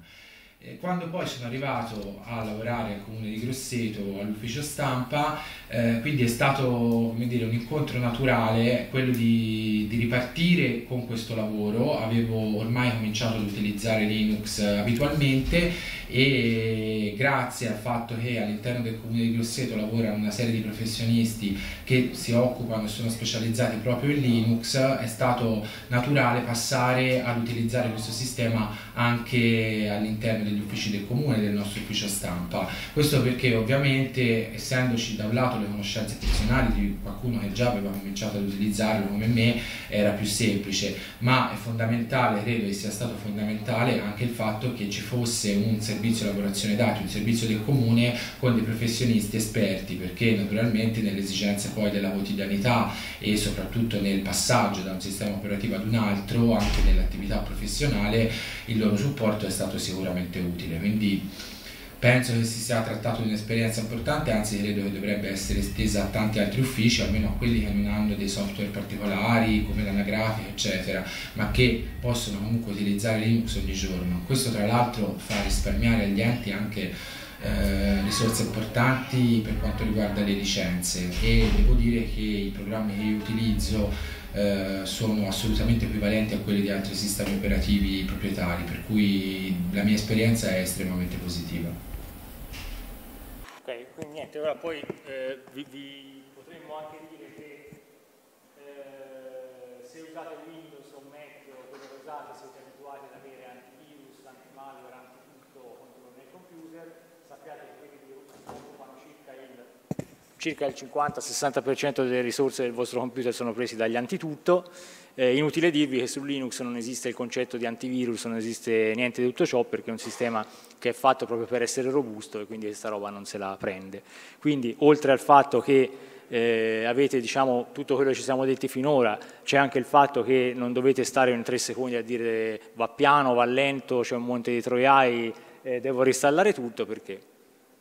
Quando poi sono arrivato a lavorare al comune di Grosseto, all'ufficio stampa, eh, quindi è stato dire, un incontro naturale quello di, di, ripartire con questo lavoro. Avevo ormai cominciato ad utilizzare Linux abitualmente e grazie al fatto che all'interno del comune di Grosseto lavorano una serie di professionisti che si occupano e sono specializzati proprio in Linux, è stato naturale passare ad utilizzare questo sistema anche all'interno degli uffici del comune, del nostro ufficio stampa. Questo perché ovviamente essendoci da un lato le conoscenze professionali di qualcuno che già aveva cominciato ad utilizzarlo come me era più semplice, ma è fondamentale, credo che sia stato fondamentale anche il fatto che ci fosse un servizio elaborazione dati, un servizio del comune con dei professionisti esperti, perché naturalmente nelle esigenze poi della quotidianità e soprattutto nel passaggio da un sistema operativo ad un altro, anche nell'attività professionale, il loro supporto è stato sicuramente utile. Quindi penso che si sia trattato di un'esperienza importante, anzi credo che dovrebbe essere estesa a tanti altri uffici, almeno a quelli che non hanno dei software particolari come l'anagrafica, eccetera, ma che possono comunque utilizzare Linux ogni giorno. Questo tra l'altro fa risparmiare agli enti anche eh, risorse importanti per quanto riguarda le licenze e devo dire che i programmi che io utilizzo eh, sono assolutamente equivalenti a quelli di altri sistemi operativi proprietari, per cui la mia esperienza è estremamente positiva. Ok, quindi niente, ora poi eh, vi, vi, potremmo anche dire che eh, se usate Windows o Mac o quello che usate siete abituati ad avere antivirus, antimalware, antitutto nel computer, sappiate che quelli vi occupano circa il circa il 50-60% delle risorse del vostro computer sono presi dagli antitutto. Eh, inutile dirvi che su Linux non esiste il concetto di antivirus, non esiste niente di tutto ciò perché è un sistema che è fatto proprio per essere robusto e quindi questa roba non se la prende. Quindi oltre al fatto che eh, avete diciamo, tutto quello che ci siamo detti finora, c'è anche il fatto che non dovete stare in tre secondi a dire va piano, va lento, c'è un monte di troiai, eh, devo reinstallare tutto perché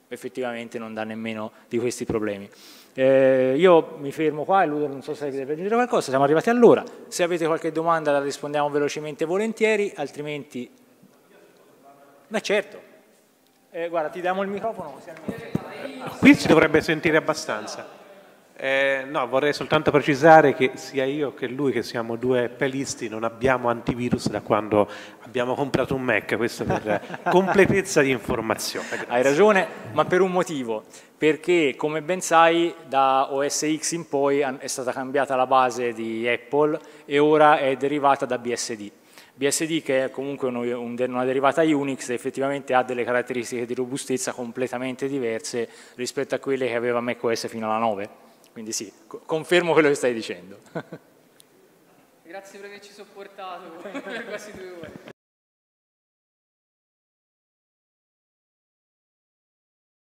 effettivamente non dà nemmeno di questi problemi. Eh, io mi fermo qua Ludo non so se deve aggiungere qualcosa, siamo arrivati all'ora, se avete qualche domanda la rispondiamo velocemente e volentieri, altrimenti... Beh certo, eh, guarda ti diamo il microfono. Qui si dovrebbe sentire abbastanza. Eh, no, vorrei soltanto precisare che sia io che lui, che siamo due pelisti, non abbiamo antivirus da quando abbiamo comprato un Mac, questo per completezza di informazione. Grazie. Hai ragione, ma per un motivo, perché come ben sai da OS X in poi è stata cambiata la base di Apple e ora è derivata da BSD. BSD che è comunque una derivata Unix effettivamente ha delle caratteristiche di robustezza completamente diverse rispetto a quelle che aveva macOS fino alla 9. Quindi sì, confermo quello che stai dicendo. Grazie per averci sopportato per quasi due ore.